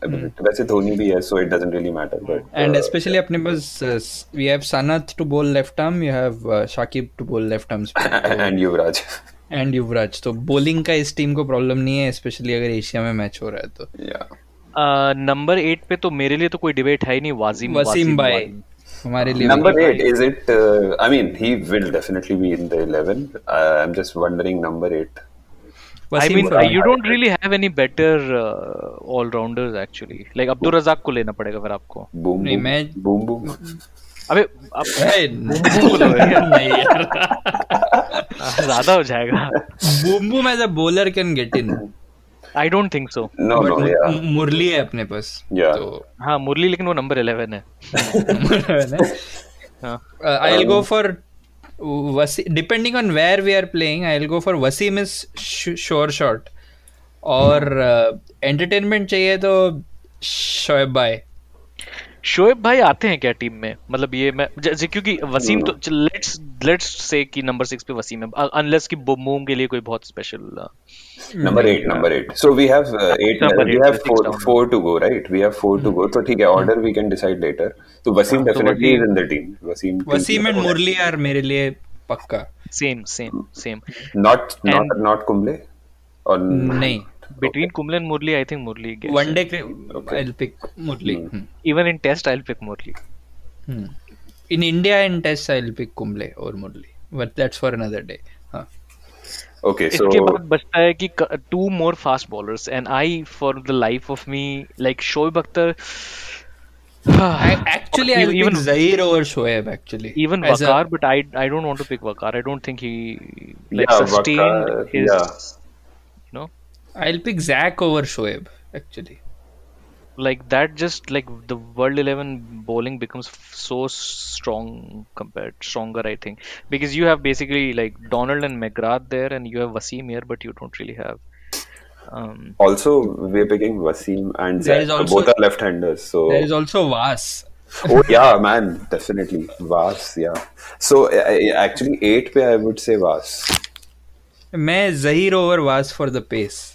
वैसे धोनी भी है, so it doesn't really matter. But and uh, specially अपने पास we have Sanath to bowl left arm you have Shakib to bowl left arm and Yuvraj. And Yuvraj तो bowling का इस team को problem नहीं है स्पेशली अगर Asia में match हो रहा है तो Yeah. नंबर एट पे तो मेरे लिए तो कोई डिबेट है ही नहीं वाजिम वसीम भाई हमारे लिए number eight is it I mean he will definitely be in the 11 I am just wondering number eight I mean, you don't really have any better uh, all-rounders actually. Like Abdul Razak को लेना पड़ेगा फिर आपको. Boom boom. मैं... Boom boom. अबे अब नहीं यार. ज़्यादा हो जाएगा. Boom boom as a bowler can get in. I don't think so no no yeah, Murali है अपने पास Yeah. तो हाँ मुरली लेकिन वो नंबर 11 है. हाँ. I will go for depending on where we are playing I will go for Wasim is sure shot और entertainment चाहिए तो शोएब भाई शोएब भाई आते हैं क्या टीम में? मतलब ये मैं क्योंकि वसीम तो लेट्स लेट्स से कि नंबर सिक्स पे वसीम है अनलेस कि बूम के लिए कोई बहुत special number eight number eight so we have eight we have four four to go right we have four to go तो ठीक है order we can decide later तो Wasim definitely is in the team Wasim Wasim and Murali are मेरे लिए पक्का। Same same same not not not Kumble? और नहीं। Between okay. Kumble and Murli, I think Murli gets One day, okay. I'll pick Murli. Hmm. hmm. Even in test, I'll pick Murli. Hmm. In India, in test, I'll pick Kumble or Murli. But that's for another day. Okay, so... इसके बाद बचता है कि two more fast bowlers and I for the life actually, I even zahir over Shoaib. Actually, even Waqar, a... but I I don't want to pick Waqar. I don't think he like yeah, sustained his yeah you know I'll pick Zach over Shoaib. Actually, like that just like the World Eleven bowling becomes f- so strong compared stronger I think because you have basically like Donald and McGrath there and you have Wasim here but you don't really have um also we're picking Wasim and There Zach. also- Both are left-handers, so there is also Vas. oh yeah, man, definitely Vas. Yeah. So I, I- actually, eight पे I would say Vas. मैं Zahir over Vas for the pace.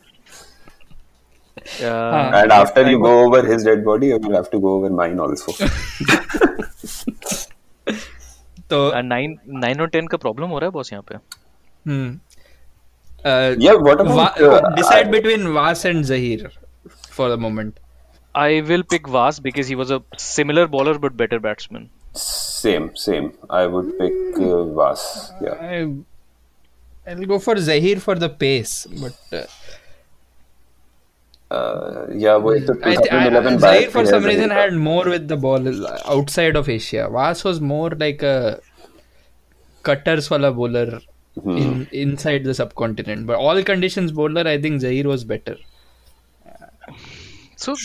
uh, And after you go over his dead body, you will have to go over mine also. तो nine nine और ten का problem हो रहा है boss यहाँ पे hmm. uh, yeah, what about uh, decide I- between Vas and Zahir for the moment. I will pick Vas because he was a similar bowler but better batsman. Same, same. I would pick uh, Vas. Yeah. I, I'll go for Zahir for the pace, but uh, uh, yeah, with the 2011 Zaire for some reason had more with the ball outside of Asia. Vas was more like a cutters wala bowler hmm. in, inside the subcontinent. But all conditions bowler, I think Zaire was better. So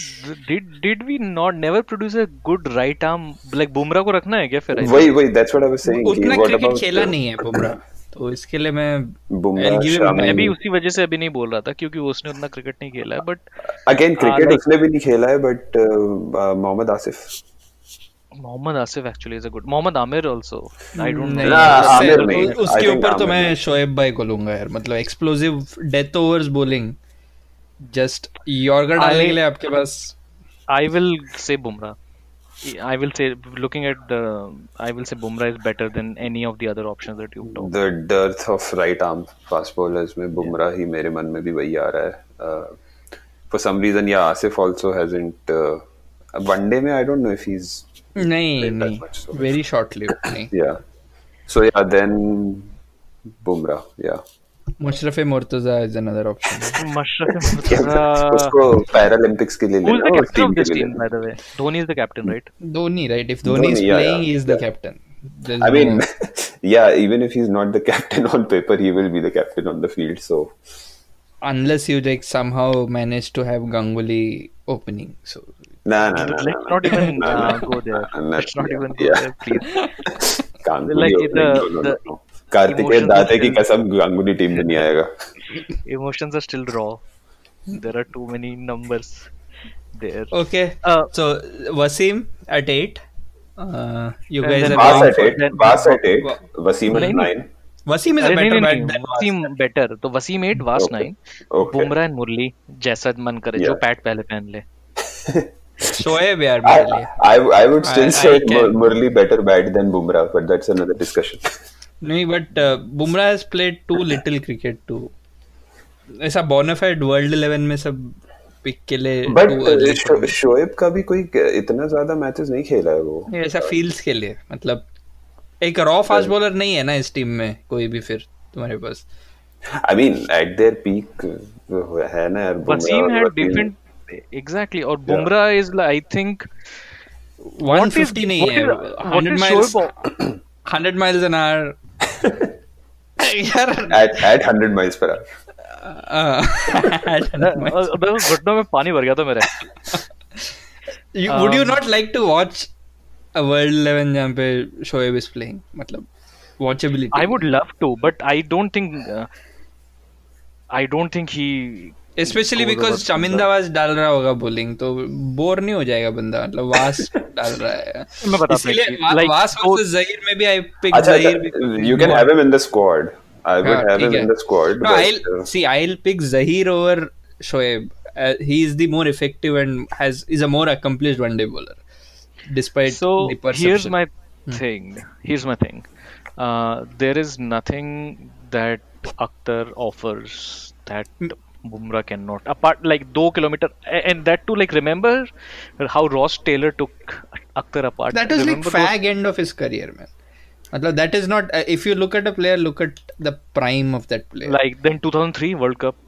did did we not never produce a good right arm like Bumrah को रखना है क्या फिर वही वही that's what I was saying. उतना cricket खेला नहीं है Bumrah. तो इसके लिए मैं बुमराह, शामी- मैं भी उसी वजह से अभी नहीं बोल रहा था क्योंकि उसने उतना क्रिकेट नहीं खेला है बट cricket like- उसने भी नहीं खेला है but uh, uh, Mohammad Asif Mohammad Asif actually is a good Mohammad Aamir also I don't नहीं, आमिर नहीं। उसके ऊपर तो मैं शोएब भाई को लूँगा यार मतलब explosive death overs bowling just yorker डालने के लिए आपके पास I will say Bumrah. I will say, looking at the, I will say Bumrah is better than any of the other options that you've talked. the dearth of right arm fast bowlers में बुमराह ही मेरे मन में भी वही आ रहा है uh, for some reason yeah Asif also hasn't uh, one day में I don't know if he's नहीं Played that नहीं much, so. वेरी शॉर्टली नहीं yeah so yeah then Bumrah yeah Mashrafe Mortaza is another option. Mashrafe Mortaza. उसको Paralympics के लिए Who's the captain of this team, by the way? Dhoni is the captain, right? Dhoni, right? If Dhoni, is playing, he is the captain. There's I mean, yeah, even if he's not the captain on paper, he will be the captain on the field. So, unless you like somehow manage to have Ganguly opening, so no, no, no, let's not even go there. Let's not even go there, please. like the, the, Kartik के दाते की कसम Ganguly team में नहीं आएगा। Emotions are still raw there are too many numbers there okay so Wasim at 8 you guys are Vaas at 8 Vaas at 8 Wasim at 9 Wasim is a better bat Wasim better तो वसीम 8 वास 9 Bumrah and मुरली जैसा मन करे जो PAT पहले पहन ले। शोएब यार मेरे लिए आई I would still say Murali better bat than Bumrah but that's another discussion नहीं but Bumrah has played too little cricket to ऐसा बोनाफाइड वर्ल्ड 11 में सब पिक के लिए But too uh. शोएब का भी कोई इतना ज़्यादा मैचेस नहीं खेला है वो। ऐसा फील्स के लिए मतलब एक रॉ फास्ट बॉलर नहीं है ना इस टीम में कोई भी फिर तुम्हारे पास। I mean at their peak है ना यार Bumrah Wasim had different exactly और बुमराह इज़ आई थिंक 150 नहीं है 100 miles 100 miles an hour यार at at 100 miles per hour. घुटनों में पानी भर गया था मेरे you, would you Um, not like to watch a world 11 जहाँ पे शोएब is playing मतलब watchability I would love to, but I don't think. Uh, I don't think he specially goes because over चमिंदा वास डाल रहा होगा बोलिंग तो bore नहीं हो जाएगा बंदा मतलब वास डाल रहा है मैं बताता हूँ इसीलिए कि, वा- like, वास वो- वर्सेस जहीर में भी आई पिक अच्छा Zaheer you can have him in the squad I would हाँ, have ठीक him है। in the squad No, but, I'll uh, see. I'll pick Zahir over Shoaib. Uh, he is the more effective and has is a more accomplished one day bowler, despite so the perception. here's my thing here's my thing uh, there is nothing that Akhtar offers that Bumrah cannot apart like two kilometer and that too like remember how Ross Taylor took Akhtar apart that was like remember those- end of his career, man. मतलब that is not. Uh, if you look at a player, look at the prime of that player. like then 2003 World Cup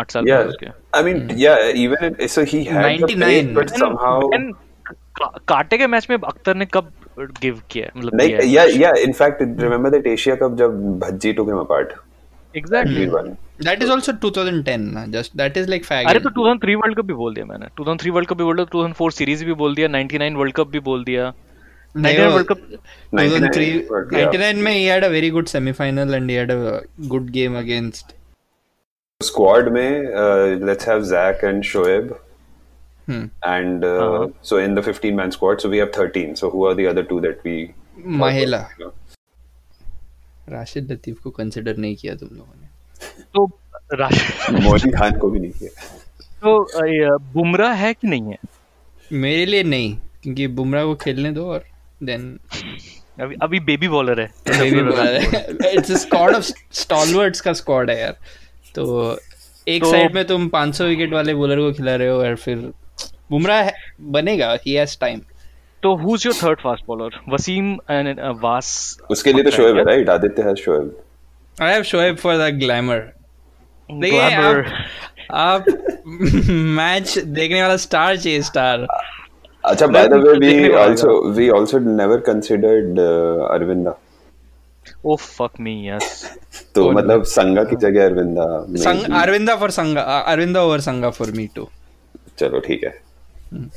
आठ साल yeah उसके I mean mm. yeah even in, so he had 99 the 99. pace but somehow And कांटे के match में अख्तर ने कब give किया मतलब like दिया है? yeah yeah in fact remember that Asia Cup जब Bhajji took him apart exactly he won that is also 2010. ना, Just that is like fag. अरे end. तो 2003 वर्ल्ड कप भी बोल दिया मैंने 2003 वर्ल्ड कप भी बोल दिया 2004 सीरीज़ भी बोल दिया 99 वर्ल्ड कप भी बोल दिया नहीं, 99 वो- वर्ल्ड कप 2003 World- yeah. 99 में he had a very good semi-final and he had a good game against. squad में uh, let's have Zach and Shoaib Hmm. and uh, Uh-huh. so in the 15 man squad so we have 13 so who are the other two that we Mahela. you know? Rashid Latif को consider नहीं किया तुम लोगों ने। तो राशिद मोदी खान को भी नहीं किया। तो बुमराह है कि नहीं है? मेरे लिए नहीं क्योंकि बुमराह को खेलने दो और देन अभी अभी बेबी बॉलर है। बेबी बॉलर है। It's a squad of stalwarts का स्क्वाड है यार। तो एक तो- साइड में तुम 500 विकेट वाले बॉलर को खिला रहे हो और फिर बुमराह बनेगा ही हैज़ टाइम तो who is your third fast bowler Wasim and Vaas उसके लिए तो शोएब है राइट? आदित्य है Shoaib. I have Shoaib for the glamour Glamour. आप, आप मैच देखने वाला स्टार चाहिए स्टार अच्छा by the way बिल्कुल we देखने वाला also we also never uh, Aravinda oh fuck me yes तो मतलब संगा की जगह Aravinda Sanga. Aravinda for Sanga Aravinda over Sanga for me too चलो ठीक है।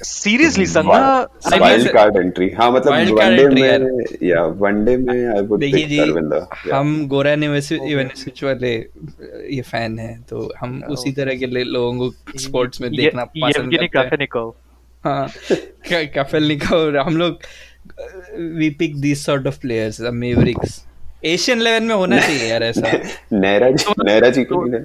सीरियसली संगा वाइल्ड कार्ड एंट्री हाँ मतलब वनडे में या वनडे में आई वुड पिक अरविंदा. हम गोरा इवेनिसिच वाले ये फ़ैन हैं तो हम उसी तरह के लोगों को स्पोर्ट्स में देखना पसंद करते हैं। हाँ हम लोग we pick this sort of players mavericks Asian level में होना चाहिए यार ऐसा। नेहरा जी नेहरा जी को नहीं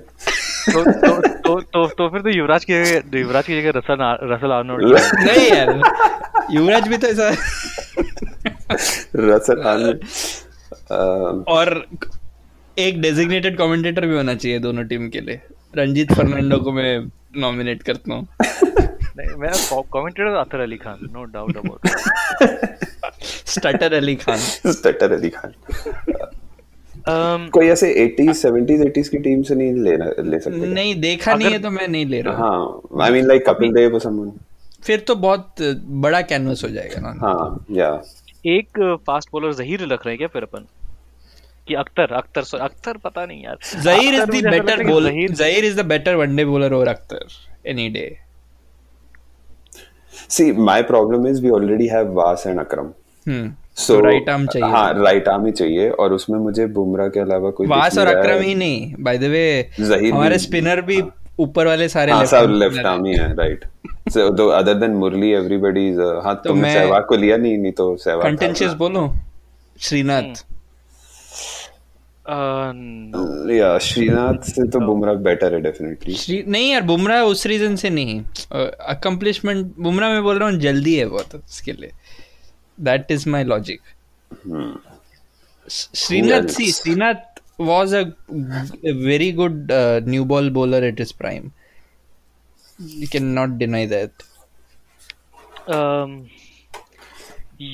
तो तो तो तो तो फिर तो युवराज की जगह युवराज की जगह रसल रसल आर्नोल्ड नहीं यार युवराज भी तो ऐसा रसल आर्नल्ड। और एक डेजिग्नेटेड कमेंटेटर भी होना चाहिए दोनों टीम के लिए। रंजीत फर्नांडो को मैं नॉमिनेट करता हूँ। नहीं मैं commentator Athar Ali Khan no doubt about Athar Ali Khan. Athar Ali Khan. Um कोई ऐसे 80s 70s 80s की टीम से नहीं लेना ले सकते? नहीं देखा नहीं है तो मैं नहीं ले रहा हूँ हाँ I mean like Kapil Dev और समवन फिर तो बहुत बड़ा कैनवस हो जाएगा ना हाँ या एक फास्ट बॉलर जहीर रख रहे हैं क्या फिर अपन कि अख्तर अख्तर अख्तर पता नहीं यार अख्तर better लगता है कि bowler. Zaheer the better one day bowler over Akhtar any day. See my problem is we already have Vaas and Akram Hmm. So तो right arm चाहिए। हाँ राइट आर्म ही चाहिए और उसमें मुझे बुमराह के अलावा कोई वास और है। अकरम ही नहीं। बाय द वे हमारे स्पिनर भी ऊपर वाले सारे हाँ सब लेफ़्ट आर्म ही है राइट सो दो other than Murali everybody is हाँ तो मैं- सहवाग को लिया नहीं नहीं तो सहवाग कंटेंशियस बोलो श्रीनाथ। Uh, no. या श्रीनाथ से तो बुमराह बेटर है डेफिनेटली श्री नहीं यार बुमराह उस रीजन से नहीं। अकम्पलिशमेंट बुमराह मैं बोल रहा हूँ जल्दी है बहुत उसके लिए। That is my logic Srinath else? C Srinath was a g- very good uh, new ball bowler at his prime you cannot deny that Um,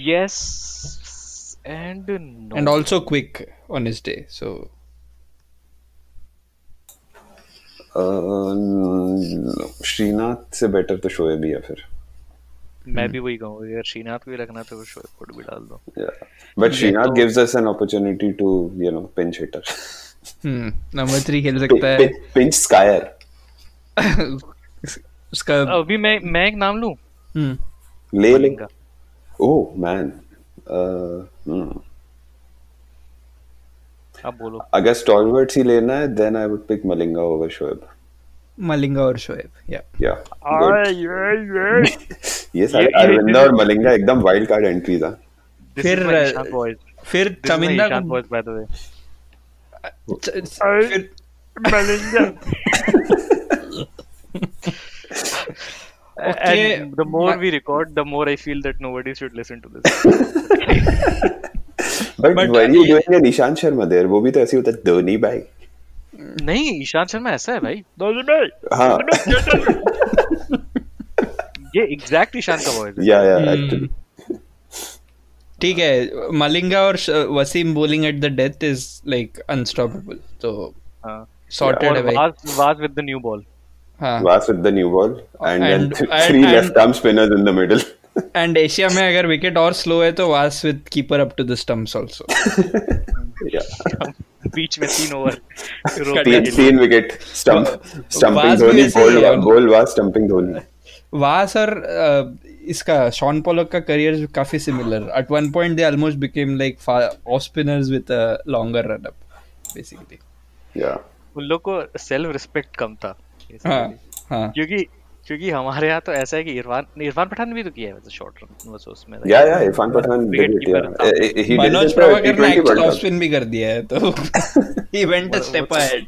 yes and no. and also quick on his day so Srinath से better तो शोएब ही है फिर मैं भी वही कहूँगा यार श्रीनाथ को भी रखना तो शोएब को भी डाल दो। But Srinath gives us an opportunity to you know pinch hitter hmm, number three खेल सकता है। पिंच स्कायर उसका अभी मैं मैं एक नाम लूँ? Hmm, ले ले। ओह मैन आप बोलो। अगर स्टॉलवर्ट्स ही लेना है then I would pick Malinga over Shoaib. Malinga और शोएब Yeah. या आय, ये, ये। सारे अरविंदा और मलिंगा एकदम वाइल्ड कार्ड एंट्रीज हैं फिर, uh, Ishan. फिर Chaminda Ishan boys, by the way. फिर Okay, And the more my- we record, the more I feel that nobody should listen to this. But But, were you uh, doing an Ishant Sharma there वो भी तो ऐसे होता है धोनी भाई नहीं ईशान शर्मा ऐसा है भाई धोनी भाई हाँ ये एग्जैक्टली शान का वॉइस है या या एक्चुअली ठीक है मलिंगा और Wasim bowling at the death is like unstoppable तो सॉर्टेड है भाई was with the new ball हाँ। Was with the new ball and then three left arm spinners in the middle and Asia में अगर wicket और slow है तो was with keeper up to the stumps also बीच में तीन over तीन wicket stump stumping Dhoni गोल गोल वास स्टंपिंग धोनी। और uh, इसका शॉन पोलक का करियर काफ़ी similar at one point they almost became like off spinners with a longer run up basically या उन लोग को सेल्फ रिस्पेक्ट कम था हाँ. हाँ. क्योंकि क्योंकि हमारे यहाँ तो ऐसा है कि इरफान इरफान पठान ने भी तो किया है शॉर्ट रन बस उसमें या या इरफान पठान he did मनोज प्रभाकर ने T20 एक्चुअल ऑफ़ स्पिन भी कर दिया है तो he went a step ahead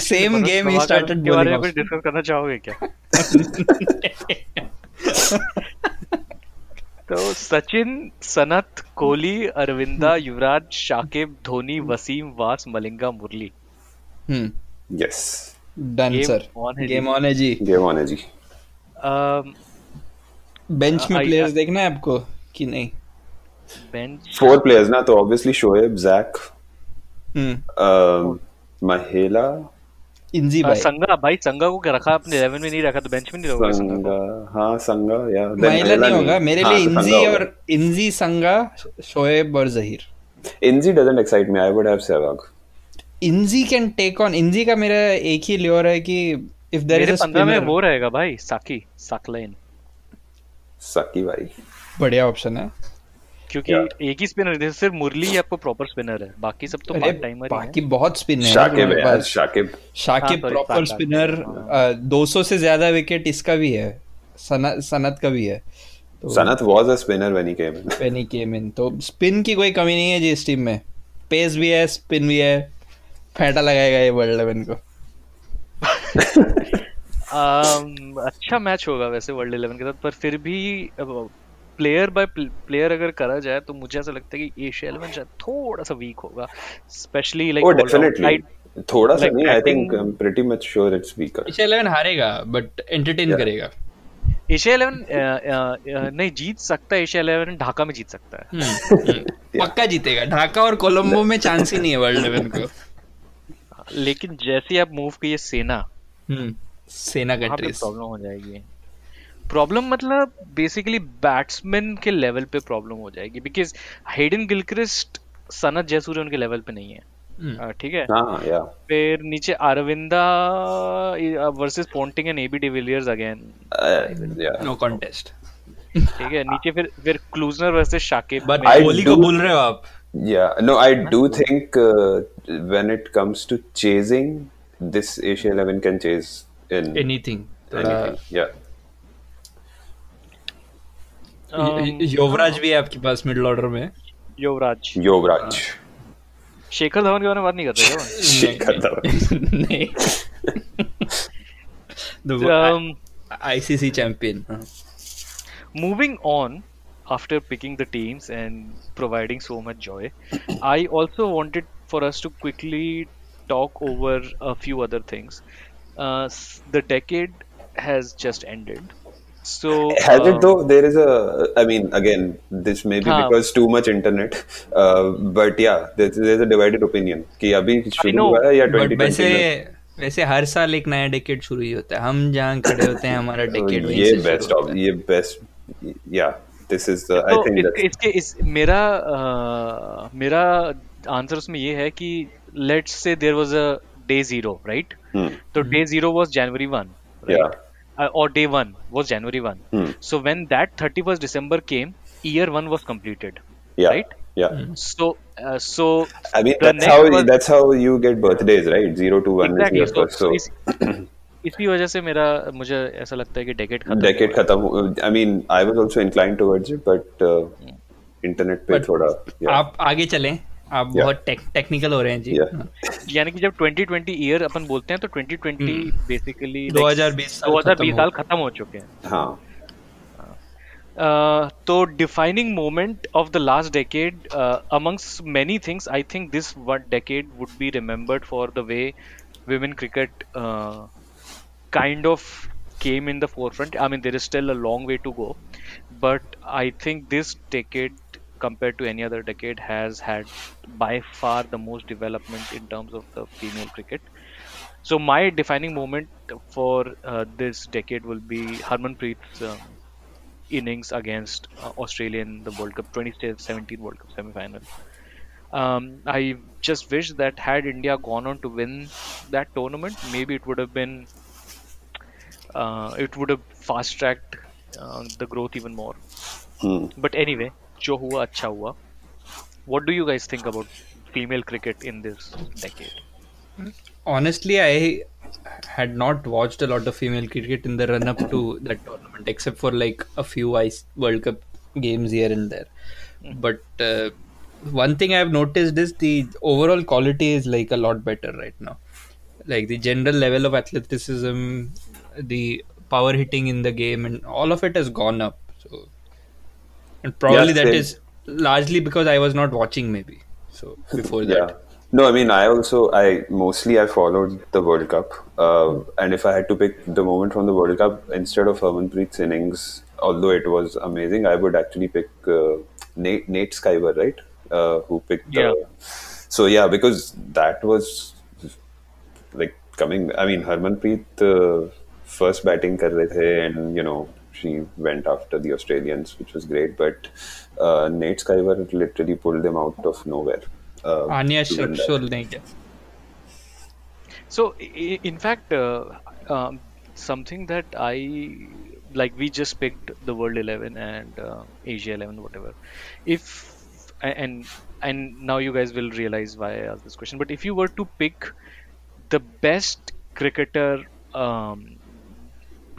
same game he started के बारे में कुछ डिस्कस करना चाहोगे क्या? तो सचिन सनत कोहली अरविंदा युवराज Shakib Dhoni Wasim Vaas Malinga Murali. Hmm. Yes. Done sir on है जी। गेम ऑन है जी। Game on है जी. Um, बेंच में प्लेयर्स देखना है आपको कि नहीं? बेंच Four players ना तो Zach, हम्म um, Mahela, इंजी हाँ, भाई संगा भाई संगा को क्या रखा आपने? 11 में नहीं रखा तो बेंच में नहीं रहोगे संगा हाँ संगा या महिला नहीं होगा मेरे लिए तो इंजी और इंजी संगा शोएब और Zaheer Inzi doesn't excite me. I would have Sehwag. Inzi can take on Inzi का मेरा एक ही ल्योर है कि इफ़ देयर इज़ मेरे अ 15 में वो रहेगा भाई साकी साकलाइन Saki भाई. बढ़िया ऑप्शन है क्योंकि Yeah. एक ही स्पिनर है सिर्फ़ मुरली ही आपको प्रॉपर स्पिनर है बाकी सब तो पार्ट टाइमर ही बाकी बहुत स्पिन है शाकिब है यार, शाकिब. शाकिब हाँ, प्रॉपर स्पिनर हाँ। 200 से ज़्यादा विकेट इसका भी है सनत सनत का भी है तो Sanath was a spinner when he came in. Penny came in तो स्पिन की कोई कमी नहीं है जी इस टीम में पेस भी है स्पिन भी है फेंटा लगाएगा ये वर्ल्ड इलेवन को। Um, अच्छा मैच होगा वैसे वर्ल्ड इलेवन के साथ पर फिर भी प्लेयर बाय प्लेयर अगर करा जाए तो मुझे ऐसा लगता है कि एशिया इलेवन शायद थोड़ा सा वीक होगा स्पेशली लाइक Oh, थोड़ा सा नहीं. Batting- think I'm pretty much sure it's Asia eleven हारेगा बट एंटरटेन करेगा। एशिया इलेवन नहीं जीत सकता है एशिया इलेवन ढाका में जीत सकता है। हम्म, हम्म। पक्का जीतेगा। ढाका और कोलंबो में चांस ही नहीं है वर्ल्ड इलेवन को। लेकिन जैसे आप मूव किए सेना हम्म, सेना कंट्रीज़ प्रॉब्लम हो जाएगी। प्रॉब्लम मतलब बेसिकली बैट्समैन के लेवल पे प्रॉब्लम हो जाएगी because Hayden Gilchrist Sanath Jayasuriya उनके लेवल पे नहीं है। ठीक है? हाँ फिर नीचे Aravinda versus Ponting and AB de Villiers again no contest ठीक है? नीचे फिर फिर Klusener versus Shakib but Kohli को बोल रहे हो आप? Yeah, no, I do think uh, when it comes to chasing, this Asia 11 can chase in anything anything. Yeah. Um, युवराज भी है आपके पास मिडिल ऑर्डर में युवराज Yovraj. शेखर धवन के बारे में बात नहीं कर रहे हो Shikhar Dhawan. नहीं Um, ICC champion moving on after picking the teams and providing so much joy i also wanted for us to quickly talk over a few other things uh, s- the decade has just ended so Has uh, it though? There is a. I mean, again, this may be हाँ. because too much internet. Uh, but yeah, there's, there's a divided opinion कि अभी शुरू know, हुआ है या but 2020 वैसे में वैसे हर साल एक नया डेकेड शुरू ही होता है हम जहाँ खड़े होते हैं हमारा डेकेड तो ये बेस्ट ऑफ ये बेस्ट या This is I तो थिंक इसके, इस मेरा uh, मेरा आंसर उसमें ये है कि let's say there was a day zero right Hmm. तो day zero was January 1 Yeah. uh, or day 1 was january 1 Hmm. so when that 31st december came year 1 was completed Yeah. right Yeah. So, uh, so I mean, that's how was- that's how you get birthdays, right? Zero to one exactly. is your So, first. So इसी वजह से मेरा मुझे ऐसा लगता है कि decade खत्म डेकेट खत्म I mean I was also inclined towards it but internet पे थोड़ा yeah. आप आगे चलें। आप yeah. बहुत टेक, टेक्निकल हो रहे हैं जी। Yeah. यानी कि जब 2020 ईयर अपन बोलते हैं तो 2020 बेसिकली 2020 2020 साल खत्म हो चुके हैं। हाँ। तो defining moment of the last decade amongst many things I think this one decade would be remembered for the way women cricket kind of came in the forefront i mean there is still a long way to go but i think this decade compared to any other decade has had by far the most development in terms of the female cricket so my defining moment for uh, this decade will be harmanpreet's um, innings against uh, Australia in the World Cup 2017 World Cup semi-final. Um, I just wish that had India gone on to win that tournament, maybe it would have been uh, it would have fast-tracked uh, the growth even more. Hmm. But anyway, जो हुआ अच्छा हुआ. What do you guys think about female cricket in this decade? honestly i had not watched a lot of female cricket in the run up to that tournament except for like a few ice world cup games here and there but uh, one thing i've noticed is the overall quality is like a lot better right now like the general level of athleticism the power hitting in the game and all of it has gone up so and probably Yeah, that is largely because i was not watching maybe so before that Yeah. No, I mean, I also, I mostly I followed the World Cup, uh, and if I had to pick the moment from the World Cup instead of Harmanpreet's innings, although it was amazing, I would actually pick uh, Nate, Nat Sciver, right? Uh, who picked the. Yeah. So yeah, because that was like coming. I mean, Harmanpreet uh, first batting kar rahe the and you know she went after the Australians, which was great. But uh, Nat Sciver literally pulled them out of nowhere. Uh, Anya Shrubsole So, in fact, uh, um, something that I like, we just picked the World 11 and uh, Asia 11, whatever. If and and now you guys will realize why I asked this question. But if you were to pick the best cricketer um,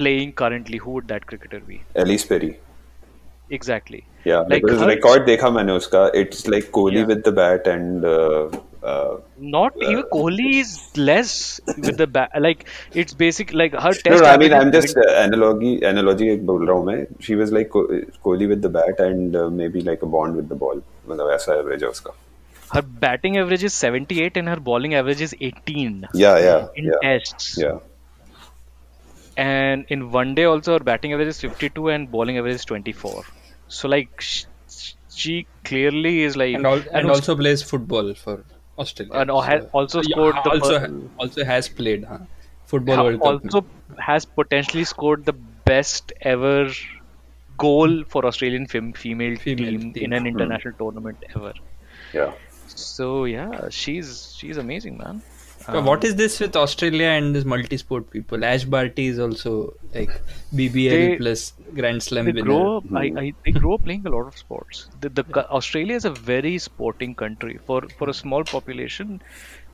playing currently, who would that cricketer be? Ellyse Perry. Exactly. Yeah, like because her... record dekha maine uska, it's like Kohli yeah. with the bat and. Uh, uh, Not uh, even Kohli is less with the bat. Like it's basic. Like her test. No, no I mean I'm just uh, analogy analogy बोल रहा हूँ मैं. She was like Kohli with the bat and uh, maybe like a Bond with the ball. मतलब ऐसा average है Her batting average is 78 and her bowling average is 18. Yeah, yeah. In yeah, tests. Yeah. And in one day also her batting average is 52 and bowling average is 24. So like sh- she clearly is like and, al- and was- also plays football for Australia. and al- has So- also Yeah, scored the also per- also has played huh? football ha- World Cup. also has potentially scored the best ever goal for Australian fem- female, Female team, team. in an hmm. international tournament ever. yeah. So yeah, she's she's amazing, man. Uh, what is this with Australia and this multi-sport people? Ash Barty is also like BBL They- plus Grand Slam they winner. grow up, I, I, they grow up playing a lot of sports. The, the co- Australia is a very sporting country. For for a small population,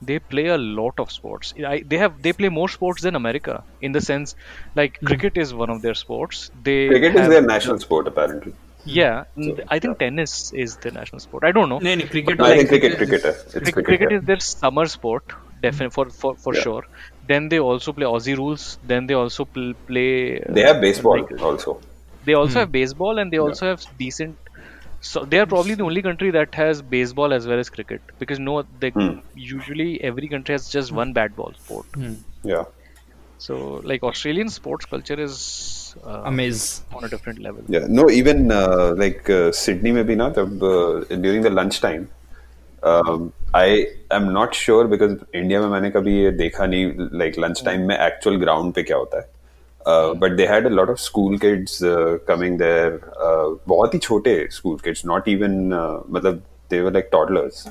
they play a lot of sports. I, they have they play more sports than America in the sense, like cricket is one of their sports. They Cricket is their national sport apparently. Yeah, I think tennis is the national sport. I don't know. No, no, cricket. No, I think like- cricket, cricketer. It's cricket. cricket yeah. is their summer sport, definitely for for, for yeah. sure. Then they also play Aussie rules. Then they also pl- play. They have uh, baseball like, also. They also hmm. have baseball, and they also yeah. have decent. So they are probably the only country that has baseball as well as cricket because no, they hmm. usually every country has just one bad ball sport. Hmm. Yeah. So like Australian sports culture is uh, amazing on a different level. Yeah, no, even uh, like uh, Sydney, maybe not. Uh, during the lunchtime, I I am not sure because India में मैंने कभी ये देखा नहीं like lunch time में actual ground पे क्या होता है। But they had lot of school kids coming there बहुत ही छोटे स्कूल किड्स नॉट इवन मतलब they were like toddlers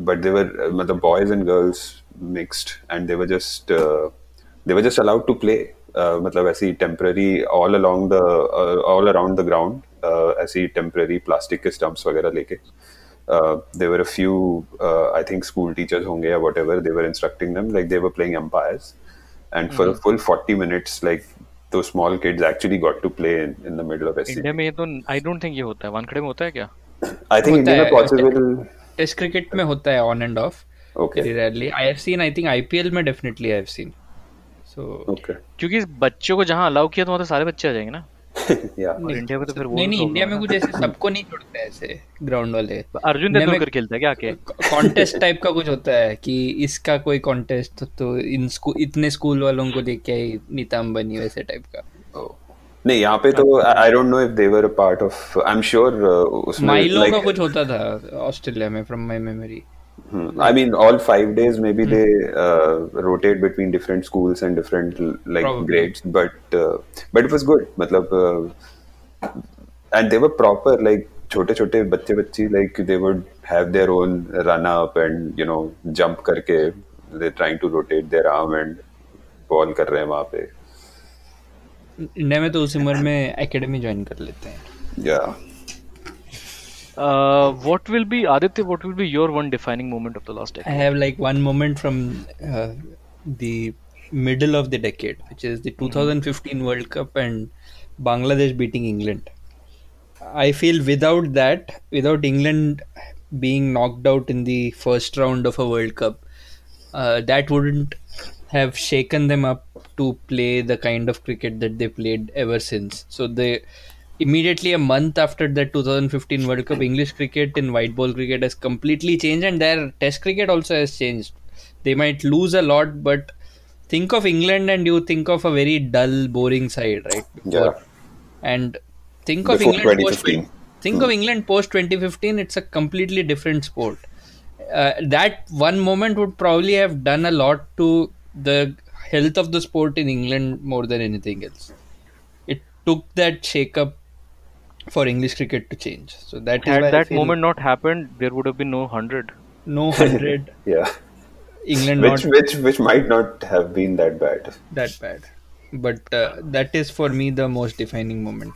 but they were मतलब boys and girls mixed and they were just they were just allowed to play मतलब ऐसी temporary all along the all around the ground ऐसी temporary plastic के stumps वगैरह लेके। there were a few, uh, I think, school teachers honge or whatever. They were instructing them like they were playing umpires, and for mm-hmm. a full forty minutes, like those small kids actually got to play in, in the middle of SC. India में ये तो I don't think ये होता है वानखड़े में होता है I think it's possible. Test cricket mein hota hai, on and off. Okay. Very Rarely. I have seen. I think IPL mein definitely I have seen. So. Okay. क्योंकि बच्चों को जहाँ अलाउ किया तो वहाँ तो सारे बच्चे आ जाएँगे ना. yeah. और इंडिया में तो फिर वो नहीं नहीं इंडिया में कुछ ऐसे सबको नहीं छोड़ते ऐसे ग्राउंड वाले। अर्जुन तेंदुलकर खेलता है क्या आके? कॉन्टेस्ट टाइप का कुछ होता है कि इसका कोई कॉन्टेस्ट तो इन इतने स्कूल वालों को लेके आई नीताम बनी वैसे टाइप का. नहीं यहाँ पे तो I don't know if they were a part of I am sure उसमें माइलो का कुछ होता था ऑस्ट्रेलिया में from my memory Hmm. I mean, all five days maybe hmm. they uh, rotate between different schools and different like Probably. grades, but uh, but it was good. मतलब uh, and they were proper like छोटे छोटे बच्चे बच्ची like they would have their own run up and you know jump करके they're trying to rotate their arm and ball कर रहे हैं वहाँ पे इंडिया में तो उस उम्र में एकेडमी ज्वाइन कर लेते हैं yeah Uh, what will be Aditya? What will be your one defining moment of the last decade? I have like one moment from uh, the middle of the decade, which is the 2015 World Cup and Bangladesh beating England. I feel without that, without England being knocked out in the first round of a World Cup, uh, that wouldn't have shaken them up to play the kind of cricket that they played ever since. So they immediately a month after that 2015 World Cup, English cricket in white ball cricket has completely changed, and their Test cricket also has changed. They might lose a lot, but think of England and you think of a very dull, boring side, right? Yeah. And think of Before England post 2015. think of England post 2015. It's a completely different sport. Uh, that one moment would probably have done a lot to the health of the sport in England more than anything else. It took that shake up for English cricket to change. So that why Had I that feel moment not happened, there would have been no hundred. no hundred yeah England which not which which might not have been that bad that bad. But uh, that is for me the most defining moment.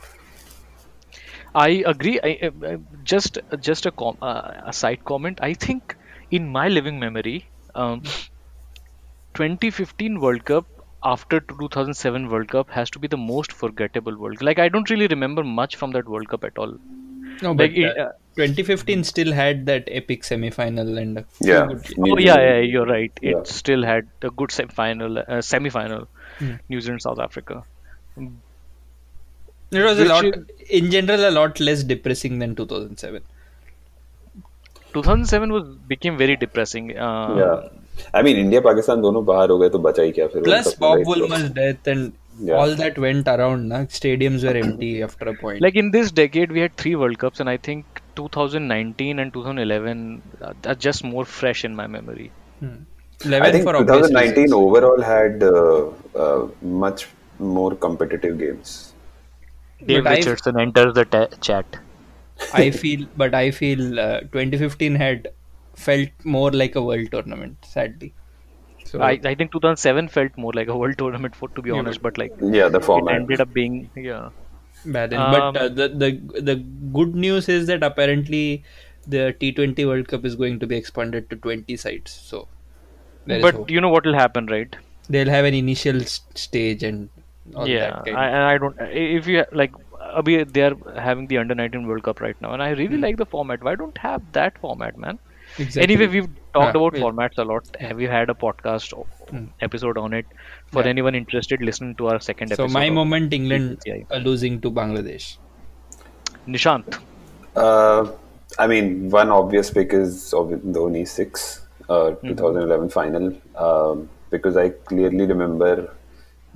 I agree. I, uh, uh, just just a com- uh, a side comment. I think in my living memory, um, 2015 World Cup after 2007 World Cup has to be the most forgettable World. Cup. Like I don't really remember much from that World Cup at all. No, but Like, it, uh, uh, 2015 still had that epic semi-final and a yeah good Oh yeah, yeah, you're right. It Yeah. still had a good semi-final, uh, semi-final. Hmm. New Zealand, South Africa. It was a lot, is- in general, a lot less depressing than 2007. 2007 was became very depressing. Uh, yeah I mean, India, Pakistan, दोनों बाहर हो गए तो बचा ही क्या फिर? Plus Bob Woolmer's death and all that went around. Stadiums were empty after a point. Like in this decade, we had three World Cups, and I think 2019 and 2011 uh, are just more fresh in my memory. Hmm. 11 I think 2019 overall had uh, uh, much more competitive games. Dave Richardson enters the chat. I feel, but I feel 2015 had felt more like a world tournament. Sadly, so I, I think 2007 felt more like a world tournament, for to be Yeah, honest. But like Yeah, the it format. ended up being yeah. bad. Um, but uh, the the the good news is that apparently the T20 World Cup is going to be expanded to 20 sides. So But you know what will happen, right? they'll have an initial st- stage and all yeah, that kind I, and I don't. If you ha- like, Abhi, they are having the under 19 World Cup right now, and I really like the format. Why don't have that format, man? Exactly. Anyway, we've talked Yeah, about we'll- formats a lot. Have you had a podcast o- Hmm. episode on it? For Yeah. anyone interested, listen to our second so episode. my of moment England BCCI. uh, losing to Bangladesh. Nishant. Uh, I mean, one obvious pick is obvi- Dhoni 6, uh, 2011 final, um, because I clearly remember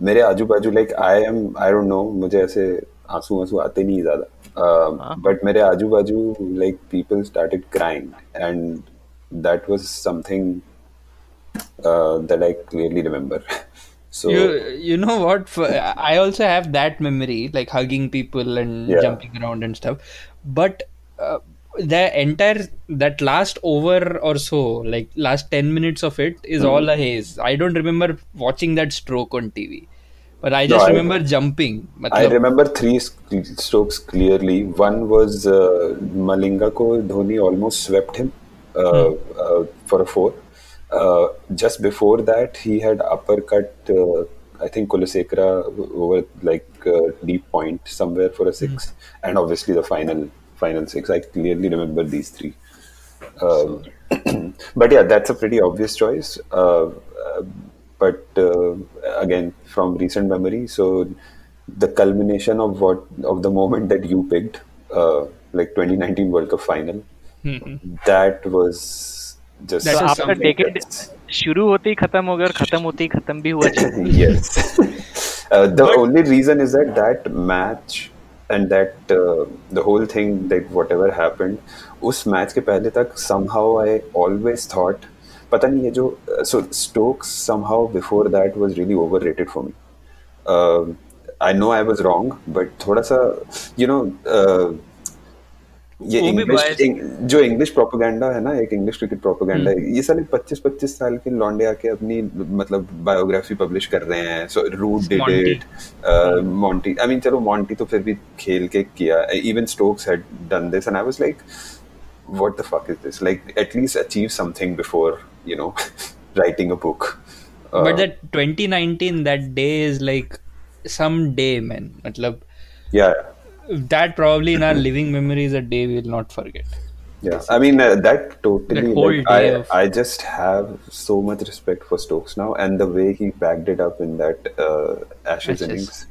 मेरे आजू बाजू like I am I don't know मुझे ऐसे आंसू आंसू आते नहीं ज्यादा um, but mere aju baju, like people started crying, and that was something uh, that I clearly remember. so you you know what? I also have that memory, like hugging people and jumping around and stuff. But uh, the entire that last over or so like last 10 minutes of it is hmm. all a haze i don't remember watching that stroke on tv but I just no, remember I, jumping. I remember three strokes clearly. One was uh, Malinga ko Dhoni almost swept him uh, hmm. uh, for a four. Uh, just before that, he had uppercut. Uh, I think Kulasekara over like uh, deep point somewhere for a six, hmm. and obviously the final final six. I clearly remember these three. Um, but yeah, that's a pretty obvious choice Uh, uh, but uh, again, from recent memory, so the culmination of what of the moment that you picked, uh, like 2019 World Cup final, that was just That तो is आपका something decade that's- शुरू होते ही खत्म हो गया और खत्म होते ही खत्म भी हुआ चल yes. uh, the only reason is that that match and that uh, the whole thing that whatever happened उस मैच के पहले तक somehow I always thought पता नहीं है जो so Stokes somehow before that was really over rated for me I know I was wrong but थोड़ा सा you you know know, uh, ये इंग्लिश जो इंग्लिश प्रोपोगंडा है ना एक इंग्लिश क्रिकेट प्रोपोगंडा ये साले 25 25 साल के लॉन्डे आके अपनी मतलब बायोग्राफी पब्लिश कर रहे हैं। So Root did it Monty I mean चलो मोंटी तो फिर भी खेल के किया। Even Stokes had done this and I was like what the fuck is this like at least achieve something before you know writing a book Uh, but that 2019 that day is like some day man matlab yeah that probably in our living memory is a day we will not forget Yeah, I mean uh, that totally. That whole like, day I of- I just have so much respect for Stokes now, and the way he backed it up in that uh, Ashes, Ashes. innings,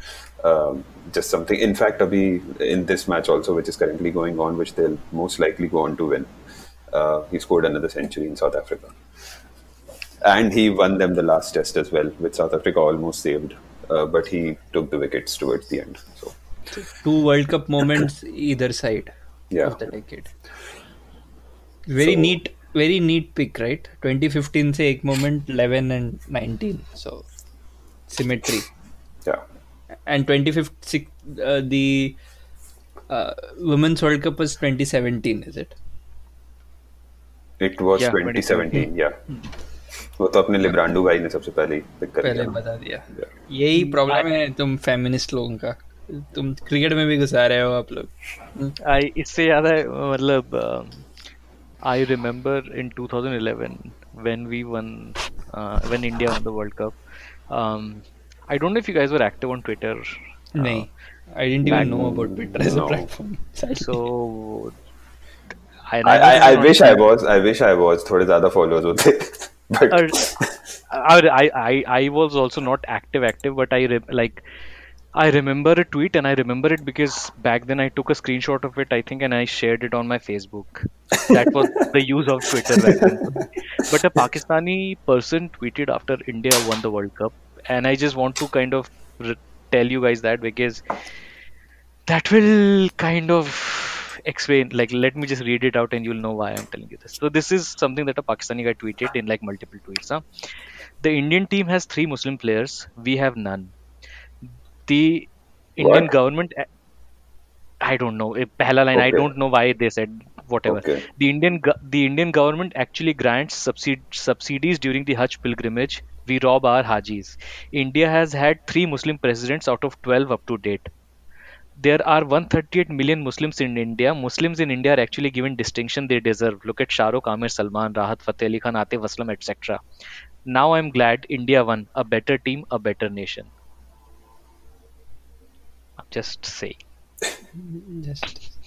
um, just something. In fact, Abhi in this match also, which is currently going on, which they'll most likely go on to win. Uh, he scored another century in South Africa, and he won them the last test as well, which South Africa almost saved, uh, but he took the wickets towards the end. So two world cup moments either side Yeah. of the decade very So- neat very neat pick right 2015 से एक moment 11 and 19 so symmetry yeah, and 2015 uh, the uh, women's world cup was 2017 is it it was Yeah, 2017. Yeah. वो तो अपने लिब्रांडो भाई ने सबसे पहले pick कर पहले बता दिया। यही प्रॉब्लम है तुम फेमिनिस्ट लोगों का। तुम क्रिकेट में भी घुसा रहे हो आप लोग। आई इससे याद है मतलब I remember in 2011 when we won when India won the world cup I don't know if you guys were active on Twitter नहीं I didn't even know about Twitter as a platform so I I wish I was I wish I was थोड़े ज़्यादा followers होते। But Uh, I, I, I, was also not active active but I re- like I remember a tweet and I remember it because back then I took a screenshot of it I think and I shared it on my Facebook. That was the use of Twitter back then. But a Pakistani person tweeted after India won the World Cup and I just want to kind of r- tell you guys that because that will kind of explain like let me just read it out and you'll know why i'm telling you this. So this is something that a pakistani guy tweeted in like multiple tweets huh? the indian team has three muslim players. We have none. The indian What? government i don't know. Eh, pehla line i don't know why they said whatever. Okay. the indian the indian government actually grants subsid- subsidies during the hajj pilgrimage. We rob our hajis. India has had three muslim presidents out of 12 up to date there are 138 million Muslims in India. Muslims in India are actually given distinction they deserve. Look at Shah Rukh, Amir Salman, Rahat Fateh Ali Khan, Atif Aslam, etc. Now I'm glad India won. A better team, a better nation. I'm just saying. just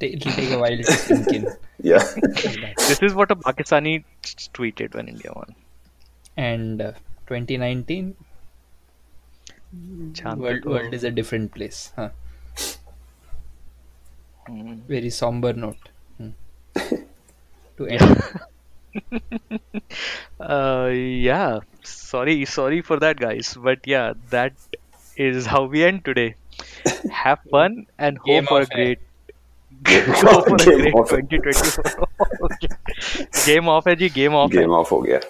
it'll take a while to sink in yeah This is what a Pakistani tweeted when India won. and uh, 2019 Chand world, world is a different place huh? Hmm. very somber note Hmm. to end Uh, yeah. Sorry, sorry for that, guys. But yeah, that is how we end today. Have fun and hope Game for a eh? great go for a great 2024. Game off है जी, game off है. game off हो गया